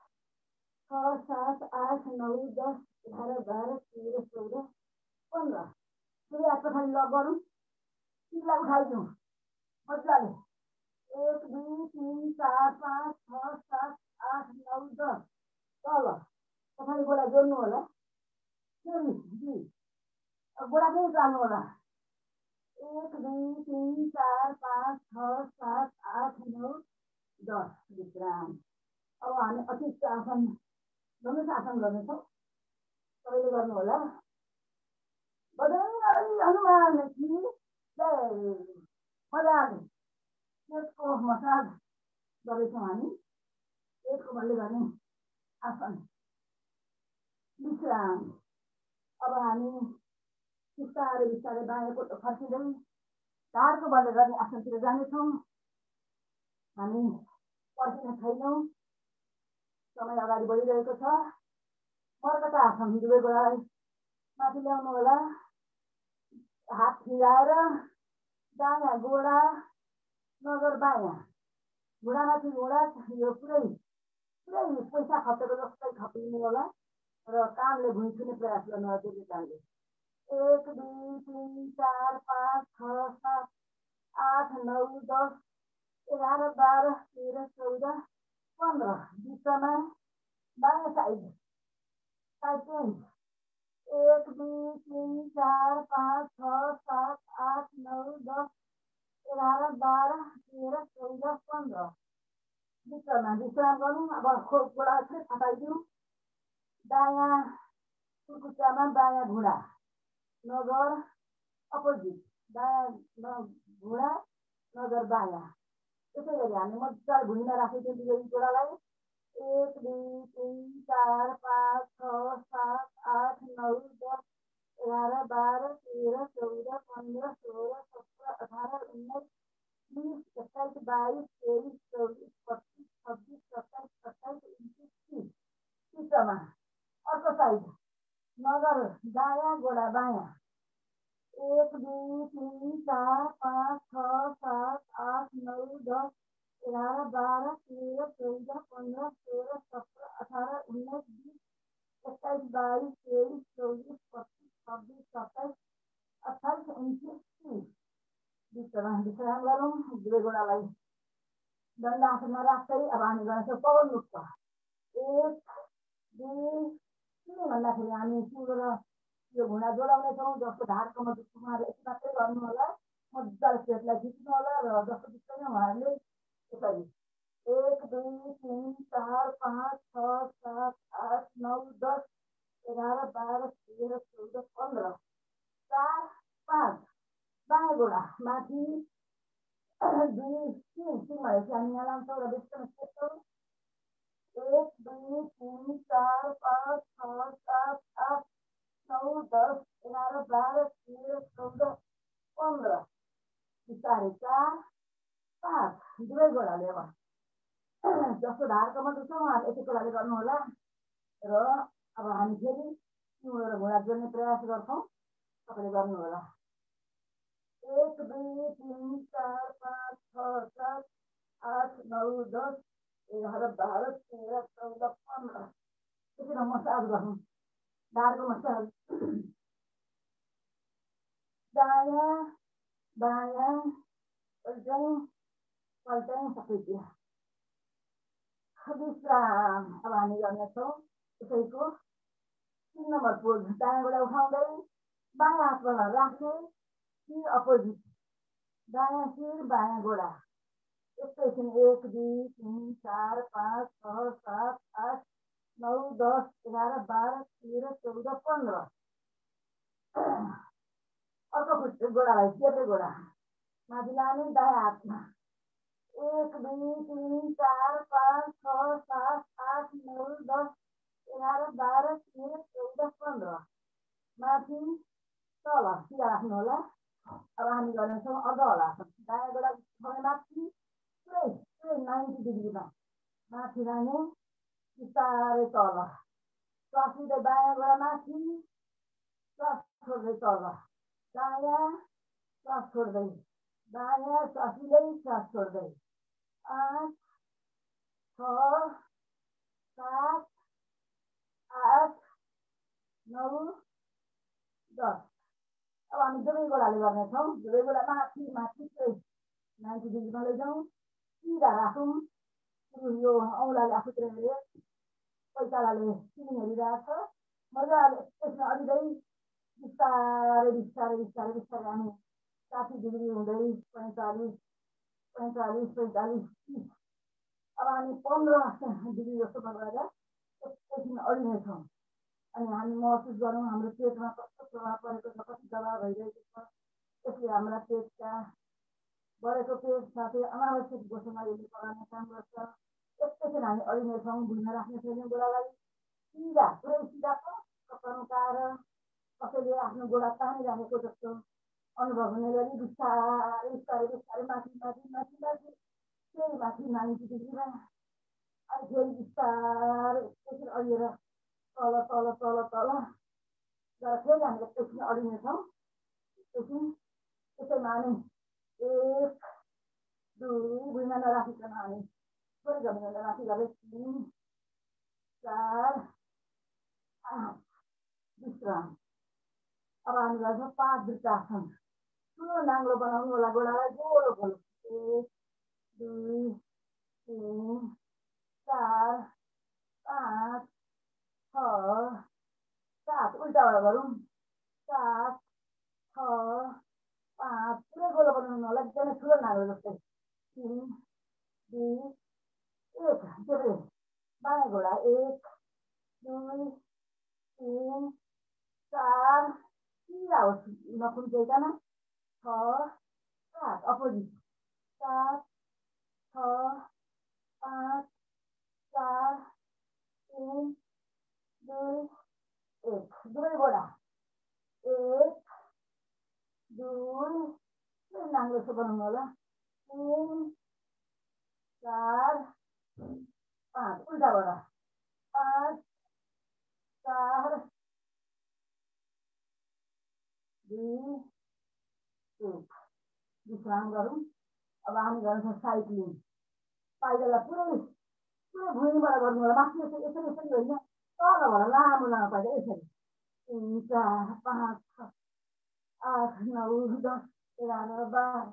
छ सात आठ नौ दस एघार बाह्र तेह्र चौध पन्ध्र फेरि हात पछाडि लक गरौँ शिरलाई उठाइदिउँ मजाले एक दुई तिन चार पाँच छ सात आठ नौ दस। तल पछाडि गोडा जोड्नु होला गोडा पनि चाल्नु होला? एक दुई तिन चार पाँच छ सात आठ नौ दस विश्राम। अब हामी अतिरिक्त आसन धनुष आसन गर्नेछौँ। सबैले गर्नु होला। बजरङ्गी हनुमान की मजाले। पेटको मसाज गर्दैछौँ हामी। पेटको बलले गर्ने आसन। विश्राम। अब हामी बिस्तारै बिस्तारै बायाँ कोटो फर्किँदै ढाडको बलले गर्ने आसनतिर जानेछौँ हामी पर्खिन छैनौँ समय अगाडि बढिरहेको छ मर्कटा आसन दुवै गोडालाई माथि ल्याउनु होला हात फिराएर दायाँ गोडा नगर बायाँ घुँडामाथि घुँडा यो पुरै पुरै पैसा खपेको जस्तै खपिने होला र कामले भुइँ छुने प्रयास गर्नु होला त्यसले कामले एक दुई तिन चार पाँच छ सात आठ नौ दस एघार बाह्र तेह्र चौध पन्ध्र बिचमा बायाँ साइड साइड चेन्ज एक दुई तिन चार पाँच छ सात आठ नौ दस एघार बाह्र तेह्र चौध पन्ध्र बिचमा विश्राम गरौँ अब खोपबाट चाहिँ फटाइदिउँ दायाँ कुर्कुच्चामा बायाँ घुँडा। नगर अपोजिट। दायाँ घुँडा नगर बायाँ। त्यसै गरी हामी मजाले भुइँमा राखेको थियौँ गोडालाई एक दुई तिन चार पाँच छ सात आठ नौ दस एघार बाह्र तेह्र चौध पन्ध्र सोह्र सत्र अठार उन्नाइस बिस एक्काइस बाइस तेइस चौबिस पच्चिस छब्बिस सत्ताइस अट्ठाइस उन्तिस तिस। तिसमा अर्को साइड नगर दाया गोडा बाया। एक दुई तीन, चार, पाँच, छ, सात, आठ, नौ, दस एघार बाह्र तेह्र चौध पन्ध्र सोह्र सत्र अठार उन्नाइस बिस एक्काइस बाइस तेइस चौबिस, पच्चिस, छब्बिस सत्ताइस अट्ठाइस उन्तिस, तिस। बिचमा विश्राम गरौँ दुवै गोडालाई दण्ड आसनमा राख्दै अब हामी गर्छौँ पवन मुक्त एक दुई तिन भन्दाखेरि हामी सुँगेर यो घुँडा जोडाउनेछौँ जसको ढाडकोमा दुख्छ उहाँहरूले यति मात्रै गर्नु होला। मजाले पेटलाई खिच्नु होला र जस्तो बित्दैन उहाँहरूले यसरी। एक दुई तिन चार पाँच छ सात आठ नौ दस एघार बाह्र तेह्र चौध पन्ध्र। चार पाँच। बायाँ गोडा। माथि दुई तिन। तिन भएपछि हामी यहाँ लान्छौँ र बेसी सेक्छौँ एक दुई तिन चार पाँच छ सात आठ नौ दस एघार बाह्र तेह्र चौध पन्ध्र बिस्तारै चार पाँच। दुवै गोडाले अब। जस्तो ढाडकोमा दुख्छ उहाँहरूले यति गोडाले गर्नु होला र अब हामी फेरि तिम्रो घुँडा जोड्ने प्रयास गर्छौँ। तपाईँले गर्नु होला एक दुई तिन चार पाँच छ सात आठ नौ दस एघार बाह्र तेह्र चौध पन्ध्र त्यसरी मसाज गर्नु ढाडको मसाज दायाँ बायाँ पल्ट्यौँ पल्ट्यौँ सबैतिर विश्राम अब हामी गर्नेछौँ त्यसैको तिन नम्बर पोज दायाँबाट उठाउँदै बायाँ हातबाट राख्ने शिर अपोजिट दायाँ शिर बायाँ गोडा एकैछिन एक दुई तिन चार पाँच छ सात आठ नौ दस एघार बाह्र तेह्र चौध पन्ध्र अर्को खुट्टे गोडालाई सेतै गोडा? माथि लाने दायाँ हातमा। एक दुई तिन चार पाँच छ सात आठ नौ दस एघार बाह्र तेह्र चौध पन्ध्र माथि तल सिधा राख्नु होला। अब हामी गर्नेछौँ अर्ध हलासन दायाँ गोडा भने माथि पुरै पुरै नाइन्टी डिग्रीमा माथि लाने बिस्तारै तल श्वास लिँदै बायाँ गोडा माथि श्वास छोड्दै तल दायाँ श्वास छोड्दै दायाँ श्वास लिँदै श्वास छोड्दै आठ छ सात आठ नौ दस अब हामी दुवै गोडाले गर्नेछौँ दुवै गोडा माथि माथि चाहिँ नाइन्टी डिग्रीमा लैजाउँ सिधा राखौँ यो औँलाले आफूतिर हेऱ्यो पैतालाले सिलिङ हेरिरहेको छ मजाले त्यसमा अलिँदै बिस्तारै बिस्तारै बिस्तारै बिस्तारै हामी साठी डिग्री हुँदै पैँतालिस पैँतालिस पैँतालिस तिस अब हामी पन्ध्र डिग्री जस्तो गरेर एकैछिन अडिनेछौँ अनि हामी महसुस गरौँ हाम्रो पेटमा कस्तो प्रभाव परेको छ कति दबाब भइरहेको छ त्यसले हाम्रा पेटका बढेको पेट साथै अनावश्यक गोसमारीले पकाउने काम गर्छ। एकैछिन हामी अडिनेछौँ भुइँमा राख्ने छैनौँ गोडालाई। सिधा पुरै सिधा कपाएर कसैले आफ्नो गोडा तानिराखेको जस्तो अनुभव हुने गरी बिस्तारै बिस्तारै बिस्तारै माथि माथि माथि माथि फेरि माथि नाइन्टी डिग्रीमा अनि फेरि बिस्तारै एकैछिन अडिएर तल तल तल तल र फेरि हामी एकैछिन अडिनेछौँ एकैछिन त्यसैमा हामी एक दुई भुइँमा नराखिकन अनि थोरै जमिनमा राखी गरे तिन चार पाँच विश्राम अब हामी गर्छौँ पाँच वृत्तासन ठुलो नाङ्लो बनाउनु होला गोडालाई गोलो गोलो एक दुई तिन चार पाँच छ सात उल्टाबाट गरौँ सात छ पाँच पुरै गोलो बनाउनु होला एकदमै ठुलो नाङ्लो जस्तै तिन दुई एक देब्रे बायाँ घोडा एक दुई तिन चार सिधा होस् नकुम्च्याइकन छ सात अपोजिट सात छ पाँच चार तिन दुई एक दुवै घोडा एक नाङ्लो जस्तो बनाउनु होला तिन चार पाँच उल्टाबाट पाँच चार दुई एक विश्राम गरौँ अब हामी गर्छौँ साइक्लिङ पाइलालाई पुरै पुरै भुइँबाट गर्नु होला माथि यसरी यसरी यसरी होइन तलबाट लामो लामो पाइला यसरी तिन चार पाँच आठ नौ दस एघार बाह्र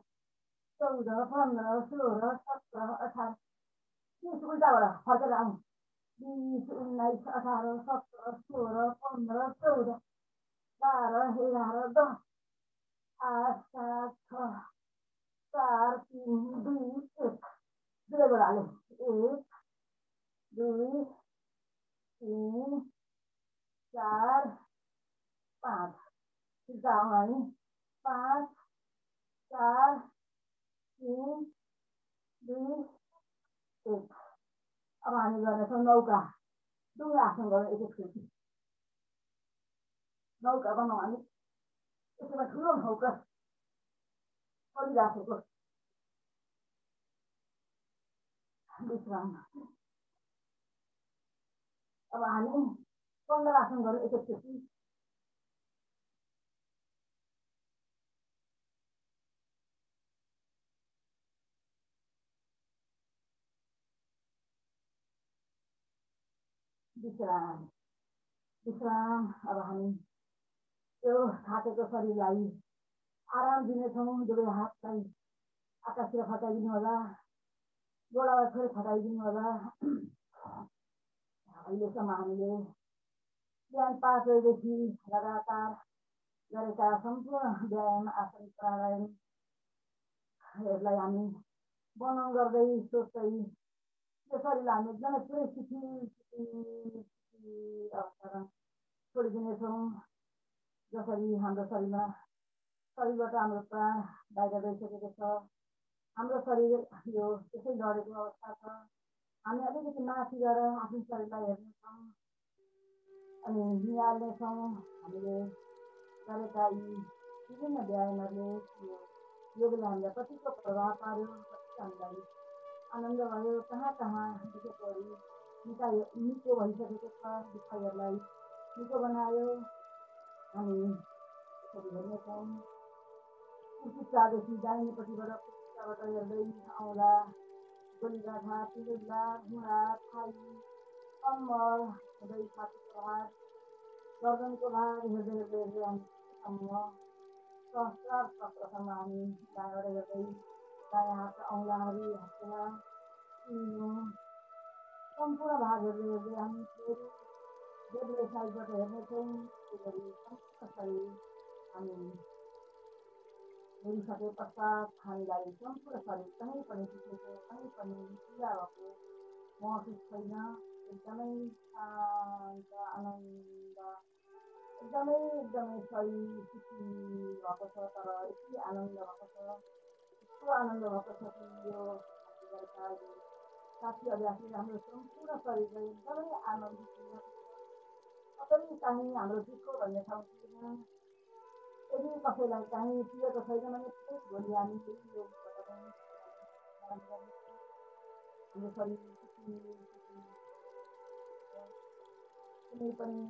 चौध पन्ध्र सोह्र सत्र अठार तिस उल्टाबाट फर्केर आउँ बिस उन्नाइस अठार सत्र सोह्र पन्ध्र चौध बाह्र एघार दस आठ सात छ चार तिन दुई एक दुवैबाट हाल्यो एक दुई तिन चार पाँच हामी पाँच चार तिन दुई एक अब हामी गर्नेछौँ नौका डुङ्गा आसन गरौँ एक एकचोटि नौका बनाउँ हामी यसमा ठुलो नौका परिराखेको विश्राम अब हामी पन्ध्र आसन गरौँ एक एकचोटि विश्राम विश्राम अब हामी त्यो थाकेको शरीरलाई आराम दिनेछौँ दुवै हातलाई आकाशतिर फटाइदिनु होला गोडालाई थोरै फटाइदिनु होला। अहिलेसम्म हामीले बिहान पाँच बजेदेखि लगातार गरेका सम्पूर्ण व्यायाम आसन प्राणायामहरूलाई हामी बनाउँ गर्दै सोच्दै हामी एकदमै पुरै शिथिल शिथिल शिथिल अवस्थामा छोडिदिनेछौँ जसरी हाम्रो शरीरमा शरीरबाट हाम्रो प्राण बाहिर गइसकेको छ हाम्रो शरीर यो त्यसै लडेको अवस्था छ हामी अलिकति माथि गएर आफ्नो शरीरलाई हेर्नेछौँ अनि निहाल्नेछौँ हामीले गरेका यी विभिन्न व्यायामहरूले योगले हामीलाई कतिको प्रभाव पार्यो कति हामीलाई आनन्द भयो कहाँ कहाँ दुखेकोहरू निकायो निको भइसकेको छ दुखाइहरूलाई निको बनायो हामी यसरी हेर्नेछौँ कुर्कुच्चादेखि दाहिनेपट्टिबाट कुर्कुच्चाबाट हेर्दै औँला गोलीगाठा पिरुल्ला घुँडा थाई कम्मर हुँदै छातीको भाग गर्दनको भाग हेर्दै हेर्दै हेर्दै हामी सम्म सहस्र चक्रसम्म हामी दायाँबाट हेर्दै औँलाहरू सिङ्गो सम्पूर्ण भाग हेर्दै हामी फेरि साइडबाट हेर्नेछौँ त्यो गरी सम्पूर्ण शरीर हामी हेरिसके पश्चात हामीलाई सम्पूर्ण शरीर कहीँ पनि दुखेको कहीँ पनि पीडा भएको महसुस छैन एकदमै शान्त आनन्द एकदमै एकदमै शरीर शिथिल भएको छ तर यति आनन्द भएको छ यस्तो आनन्द भएको छ कि यो हामीले गरेका यो साथी अभ्यासले हाम्रो सम्पूर्ण शरीरलाई एकदमै आनन्दित कतै काहीँ हाम्रो दुःख भन्ने ठाउँ छैन यदि कसैलाई काहीँ पिएको छैन भने प्लिज भोलि हामी फेरि योगबाट। हाम्रो शरीर कुनै पनि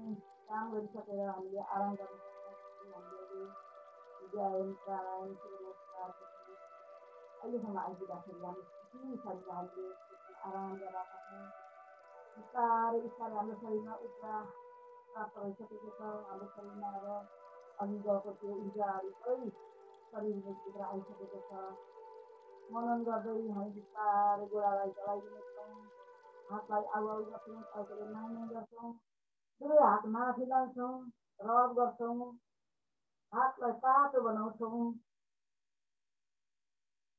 काम गरिसकेर हामीले आराम गर्न सक्छौँ हामीले व्यायाम प्राणायाम अहिलेसम्म आइपुग्दाखेरि हामी यति शरीर हामीले आराम गरेर छौँ बिस्तारै बिस्तारै हाम्रो शरीरमा ऊर्जा प्राप्त भइसकेको छ हाम्रो शरीरमा अब अघि गएको त्यो ऊर्जाहरू सबै शरीरभित्र आइसकेको छ मनन गर्दै हामी बिस्तारै गोडालाई चलाइदिनेछौँ हातलाई आउ आउ गर्छौँ टाउकोले माइने गर्छौँ दुवै हात माथि लान्छौँ रब गर्छौँ हातलाई तातो बनाउँछौँ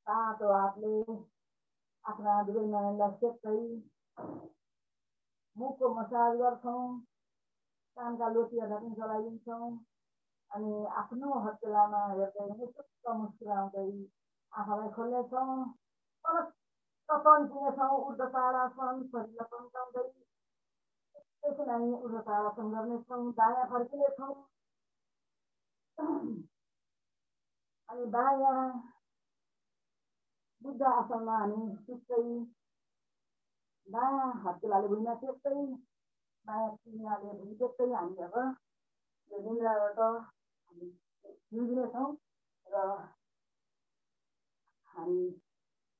तातो हातले आफ्ना दुवै नयनलाई सेक्दै मुखको मसाज गर्छौँ कानका लोटीहरूलाई पनि चलाइदिन्छौँ अनि आफ्नो हत्केलामा हेर्दै मुसुक्क मुस्कुराउँदै आँखालाई खोल्नेछौँ परस्प तन्किनेछौँ ऊर्ध ताडासन शरीरलाई तन्काउँदै एकैछिन हामी ऊर्ध ताडासन गर्नेछौँ दायाँ फर्किनेछौँ अनि बायाँ बुद्ध आसनमा हामी सुत्दै दायाँ हत्केलाले भुइँमा टेक्दै बायाँ सिङ्गाले भुइँ टेक्दै हामी अब यो निन्द्राबाट हामी निस्किनेछौँ र हामी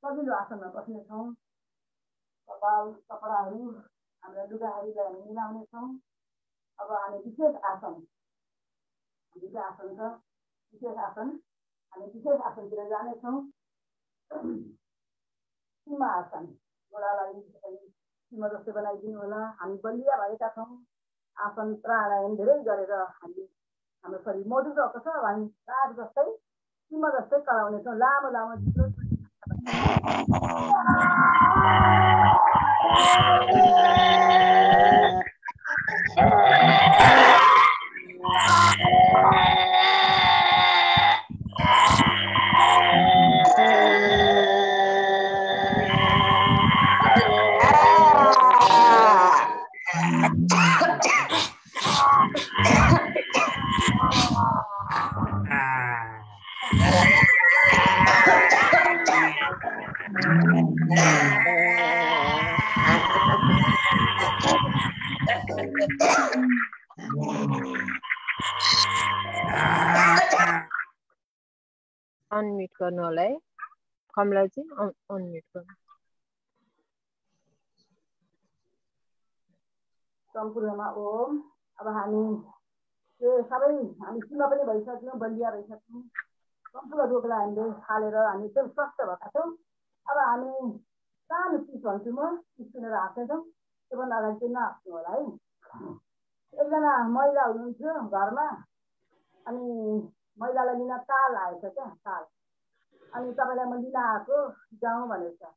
सजिलो आसनमा बस्नेछौँ कपाल कपडाहरू हाम्रा लुगाहरूलाई हामी मिलाउनेछौँ अब हामी विशेष आसन दुईवटा आसन छ विशेष आसन हामी विशेष आसनतिर जानेछौँ सीमा गोडालाई सीमा जस्तै बनाइदिनु होला हामी बलिया भएका छौँ आसन प्राणायाम धेरै गरेर हामी हाम्रो शरीर मधुर रहेको छ अब हामी काठ जस्तै सीमा जस्तै कराउनेछौँ लामो लामो गर्नु होला है कमलाजी अनम्युट गर्नु। सम्पूर्णमा ओम। अब हामी त्यो सबै हामी सीमा पनि भइसक्यौँ बलिया भइसक्यौँ। सम्पूर्ण रोगलाई हामीले हालेर हामी एकदम स्वस्थ भएका छौँ। अब हामी सानो चिज भन्छु म चिज किनेर हाँस्नेछौँ त्योभन्दा अगाडि चाहिँ नहाँस्नु होला है। एकजना महिला हुनुहुन्थ्यो घरमा। अनि महिलालाई लिन ताल आएछ क्या ताल। अनि तपाईँलाई म लिन आएको जाउँ भनेको छ।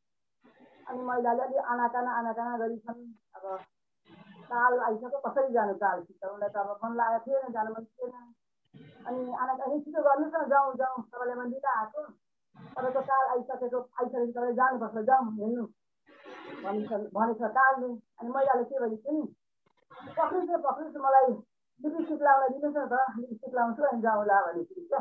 अनि महिलाले अलि आनाकाना आनाकाना गरिछन्। अब ताल आइसक्यो कसरी जानु तालसित उसलाई त अब मन लागेको थिएन जानु मन थिएन। अनि आनाकानी छिटो गर्नुहोस् न जाउँ जाउँ। तपाईँलाई म लिन आएको। तपाईँको ताल आइसकेको आइसकेपछि तपाईँ जानुपर्छ जाउँ हेर्नु। भनिन्छ भनेछ तालले अनि महिलाले के भनेको नि? पक्रिन्छ पक्रिन्छ मलाई लिपस्टिक लाउन दिनुहोस् न त। लिपस्टिक लाउँछु अनि जाउँला थिएँ क्या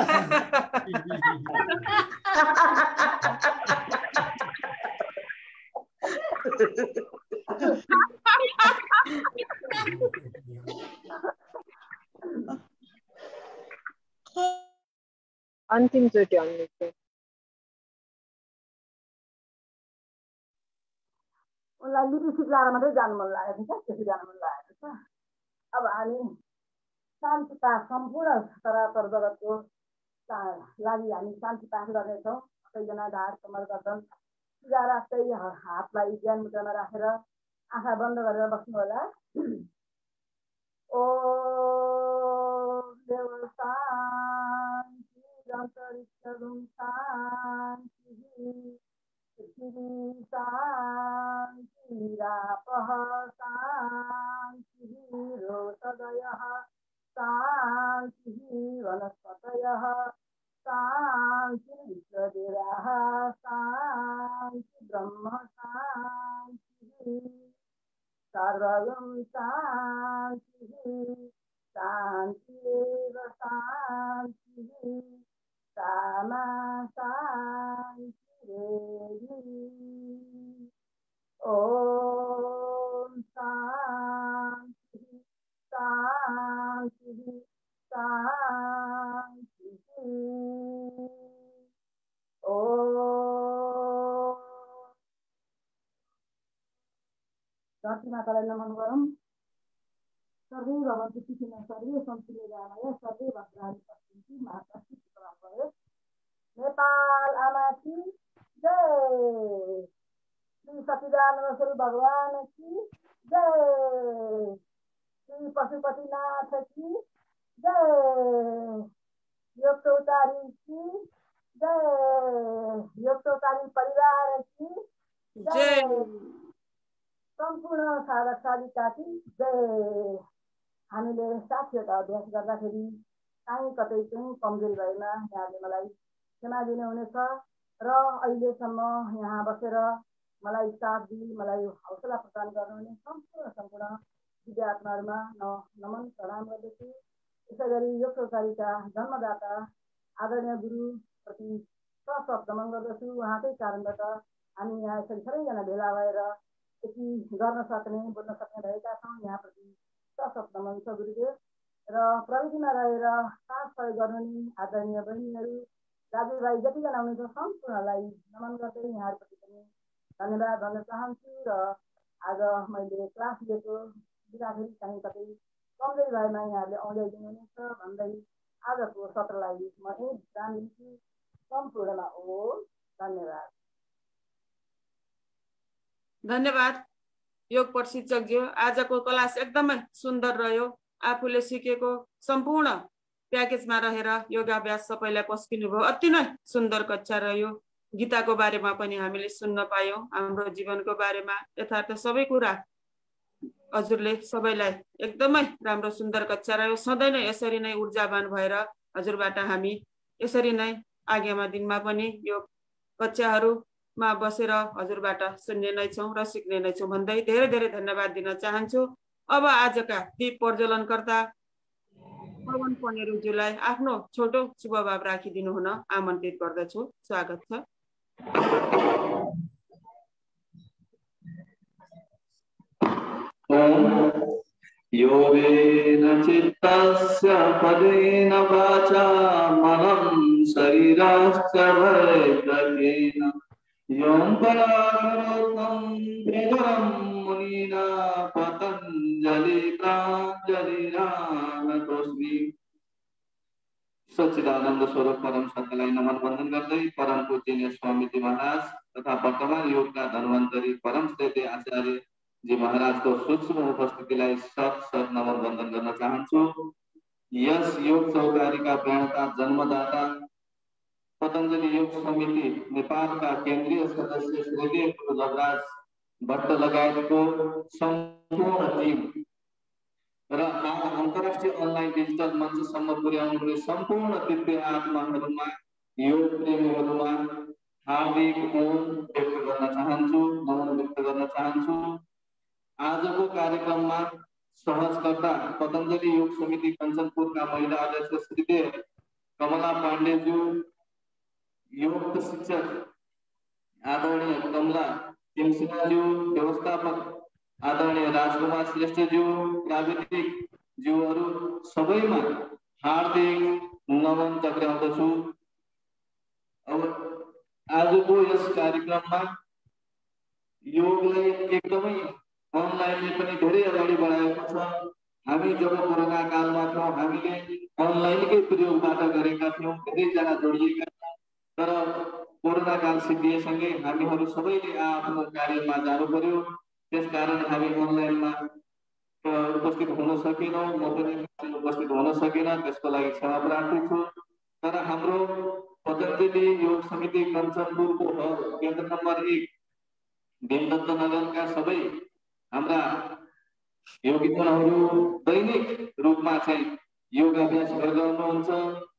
अनम्युट गर्नु उनलाई लिपस्टिक लाएर मात्रै जानु मन लागेको छ त्यसरी जानु मन लागेको छ अब हामी शान्तिता सम्पूर्ण सरातर जगतको लागि हामी शान्ति पाठ गर्नेछौँ सबैजना ढाड कमर गर्दन सिधा राख्दै हातलाई ज्ञान मुद्रामा राखेर आँखा बन्द गरेर बस्नु होला ओ देव घुम शान्ति पृथिवी शान्तिरापः शान्तिः रोषदयः शान्तिः वनस्पतयः शान्तिर्विश्वदेवाः शान्ति ब्रह्म शान्तिः सर्वगं शान्तिः शान्तिरेव शान्तिः सामा शान्तिरेवि ॐ शान्तिः शान्तिः शान्तिः ॐ धरती मातालाई नमन गरौँ सर्वे भवन्तु सुखिनः सर्वे सन्तु निरामय सर्वे भद्राणि पश्यन्ति माता सुखितराम भयो नेपाल जय श्री सचिदानन्द भगवान की जय श्री पशुपतिनाथ की जय योग चौतारी की जय योग चौतारी परिवार की जय सम्पूर्ण साधक साधिकाकी जय हामीले साथीहरूका अभ्यास गर्दाखेरि काहीँ कतै चाहिँ कमजोरी भएमा यहाँले मलाई। क्षमा दिनुहुनेछ र अहिलेसम्म यहाँ बसेर मलाई साथ दिई मलाई हौसला प्रदान गर्नुहुने सम्पूर्ण सम्पूर्ण विद्यात्माहरूमा न नमन प्रणाम गर्दछु। यसै गरी यो चौतारीका जन्मदाता आदरणीय गुरुप्रति सशब्द नमन गर्दछु। उहाँकै कारणबाट हामी यहाँ यसरी सबैजना भेला भएर यति गर्न सक्ने बोल्न सक्ने भएका छौँ। यहाँप्रति सशब्द नमन छ गुरुदेव। र प्रविधिमा रहेर साथ सहयोग गर्नुहुने आदरणीय बहिनीहरू दाजुभाइ जतिजना हुनुहुन्छ सम्पूर्णलाई नमन गर्दै यहाँहरूप्रति पनि धन्यवाद भन्न चाहन्छु र आज मैले क्लास लिएको दिँदाखेरि काहीँ कतै कमजोरी भएमा यहाँहरूले औल्याइदिनुहुनेछ भन्दै आजको सत्रलाई म यही लिन्छु। सम्पूर्णमा ओ धन्यवाद। धन्यवाद। योग प्रशिक्षकज्यू आजको क्लास एकदमै सुन्दर रह्यो। आफूले सिकेको सम्पूर्ण प्याकेजमा रहेर योगाभ्यास सबैलाई पस्किनु भयो अति नै सुन्दर कक्षा रह्यो। गीताको बारेमा पनि हामीले सुन्न पायौँ। हाम्रो जीवनको बारेमा यथार्थ सबै कुरा हजुरले सबैलाई एकदमै राम्रो सुन्दर कक्षा रह्यो। सधैँ नै यसरी नै ऊर्जावान भएर हजुरबाट हामी यसरी नै आगामी दिनमा पनि यो कक्षाहरूमा बसेर हजुरबाट सुन्ने नै छौँ र सिक्ने नै छौँ भन्दै धेरै धेरै धन्यवाद दिन चाहन्छु। अब आजका दीप प्रज्वलनकर्ता पवन पनेरुज्यूलाई आफ्नो छोटो शुभभाव राखिदिनु हुन आमन्त्रित गर्दछु। स्वागत छ। योगेन चित्तस्य पदेन वाचा मनम् शरीराश्च यों पराकरोतं भेदं मुनिना पतञ्जलिप्राञ्जलिरामतोऽस्मि सच्चिदानन्द स्वरूप परम सत्यलाई नमन वन्दन गर्दै परम पूजनीय स्वामीजी महाराज तथा वर्तमान योगका धन्वन्तरी परम श्रेष्ठ आचार्य जी महाराजको सूक्ष्म उपस्थितिलाई सत सत नमन वन्दन गर्न चाहन्छु यस योग चौतारीका प्रणता, जन्मदाता पतञ्जलि योग समिति नेपालका केंद्रीय सदस्य श्रीदेव गुरु भट्ट लगायतको सम्पूर्ण टिम र आज अन्तर्राष्ट्रिय अनलाइन डिजिटल मञ्चसम्म पुर्याउनु हुने सम्पूर्ण दिव्य आत्माहरूमा योग प्रेमीहरूमा हार्दिक ओम व्यक्त गर्न चाहन्छु नमन व्यक्त गर्न चाहन्छु। आजको कार्यक्रममा सहजकर्ता पतञ्जलि योग समिति कञ्चनपुरका महिला अध्यक्ष श्रीदेव कमला पाण्डेज्यू योग शिक्षक आदरणीय कमला सिंहसिन्हाज्यू व्यवस्थापक आदरणीय राजकुमार श्रेष्ठज्यू प्राविधिक ज्यूहरू सबैमा हार्दिक नमन टक्राउँदछु अब आजको यस कार्यक्रममा योगलाई एकदमै अनलाइनले पनि धेरै अगाडि बढाएको छ हामी जब कोरोना कालमा थियौँ हामीले अनलाइनकै प्रयोगबाट गरेका थियौँ धेरैजना जोडिएका छौँ तर कोरोना काल सिद्धिएसँगै हामीहरू सबैले आफ्नो कार्यमा जानु पर्यो त्यसकारण हामी अनलाइनमा उपस्थित हुन सकेनौँ म पनि उपस्थित हुन सकिनँ त्यसको लागि क्षमा प्रार्थी छु तर हाम्रो पतञ्जलि योग समिति कञ्चनपुरको हब केन्द्र नम्बर एक भीमदत्त नगरका सबै हाम्रा योगीजनहरू दैनिक रूपमा चाहिँ योग अभ्यास गरिरहनुहुन्छ अब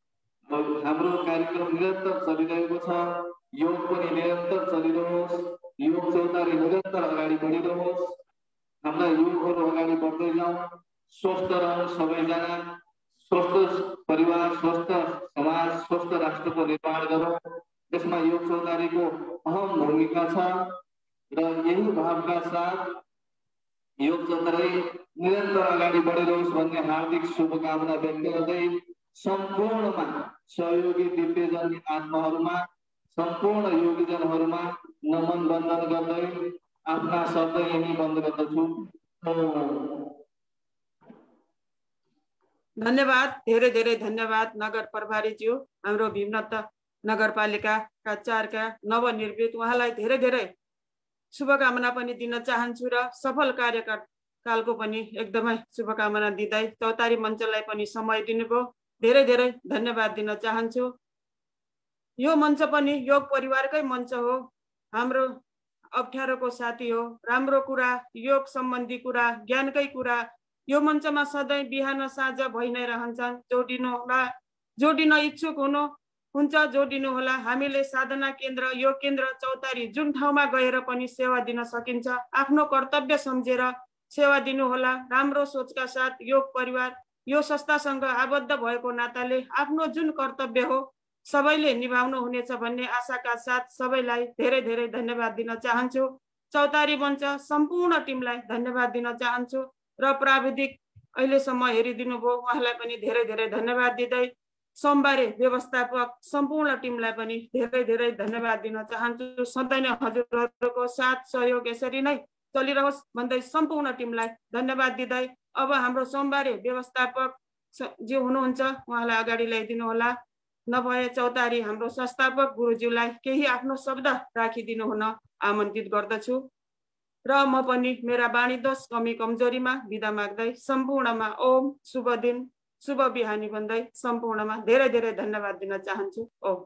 हाम्रो कार्यक्रम निरन्तर चलिरहेको छ। योग पनि निरन्तर चलिरहोस्। योग चौतारी निरन्तर अगाडि बढिरहोस्। हाम्रा योगहरू अगाडि बढ्दै जाउँ स्वस्थ रहौँ सबैजना। स्वस्थ परिवार स्वस्थ समाज स्वस्थ राष्ट्रको निर्माण गरौँ। त्यसमा योग चौतारीको अहम भूमिका छ। र यही भावका साथ योग चौतारी निरन्तर अगाडि बढिरहोस् भन्ने हार्दिक शुभकामना व्यक्त गर्दै सम्पूर्णमा सहयोगी दिव्यजन आत्माहरूमा सम्पूर्ण योगीजनहरूमा नमन वन्दन गर्दै आफ्ना शब्द यही बन्द गर्दछु धन्यवाद धेरै धेरै धन्यवाद नगर प्रभारीज्यू हाम्रो भीमनत नगरपालिकाका चारका नवनिर्मित उहाँलाई धेरै धेरै शुभकामना पनि दिन चाहन्छु र सफल कार्यकालको पनि एकदमै शुभकामना दिँदै चौतारी मञ्चलाई पनि समय दिनुभयो धेरै धेरै धन्यवाद दिन चाहन्छु। यो मञ्च पनि योग परिवारकै मञ्च हो। हाम्रो अप्ठ्यारोको साथी हो। राम्रो कुरा योग सम्बन्धी कुरा ज्ञानकै कुरा यो मञ्चमा सधैँ बिहान साँझ भइ नै रहन्छन्। जोडिनु होला जोडिन इच्छुक हुनु हुन्छ जोडिनु होला हामीले साधना केन्द्र योग केन्द्र चौतारी जुन ठाउँमा गएर पनि सेवा दिन सकिन्छ। आफ्नो कर्तव्य सम्झेर सेवा दिनु होला। राम्रो सोचका साथ योग परिवार यो संस्थासँग आबद्ध भएको नाताले आफ्नो जुन कर्तव्य हो सबैले निभाउनु हुनेछ भन्ने आशाका साथ सबैलाई धेरै धेरै धन्यवाद दिन चाहन्छु। चौतारी मञ्च सम्पूर्ण टिमलाई धन्यवाद दिन चाहन्छु र प्राविधिक अहिलेसम्म हेरिदिनु भयो उहाँलाई पनि धेरै धेरै धन्यवाद दिँदै सोमबारे व्यवस्थापक सम्पूर्ण टिमलाई पनि धेरै धेरै धन्यवाद दिन चाहन्छु। सधैँ नै हजुरहरूको साथ सहयोग यसरी नै चलिरहोस् भन्दै सम्पूर्ण टिमलाई धन्यवाद दिँदै अब हाम्रो सोमबारे व्यवस्थापक जे हुनुहुन्छ उहाँलाई अगाडि ल्याइदिनु होला। नभए चौतारी हाम्रो संस्थापक गुरुज्यूलाई केही आफ्नो शब्द राखिदिनु हुन आमन्त्रित गर्दछु। र म पनि मेरा वाणी दोष कमी कमजोरीमा बिदा माग्दै सम्पूर्णमा ओम शुभ दिन शुभ बिहानी भन्दै सम्पूर्णमा धेरै धेरै धन्यवाद दिन चाहन्छु। ओम।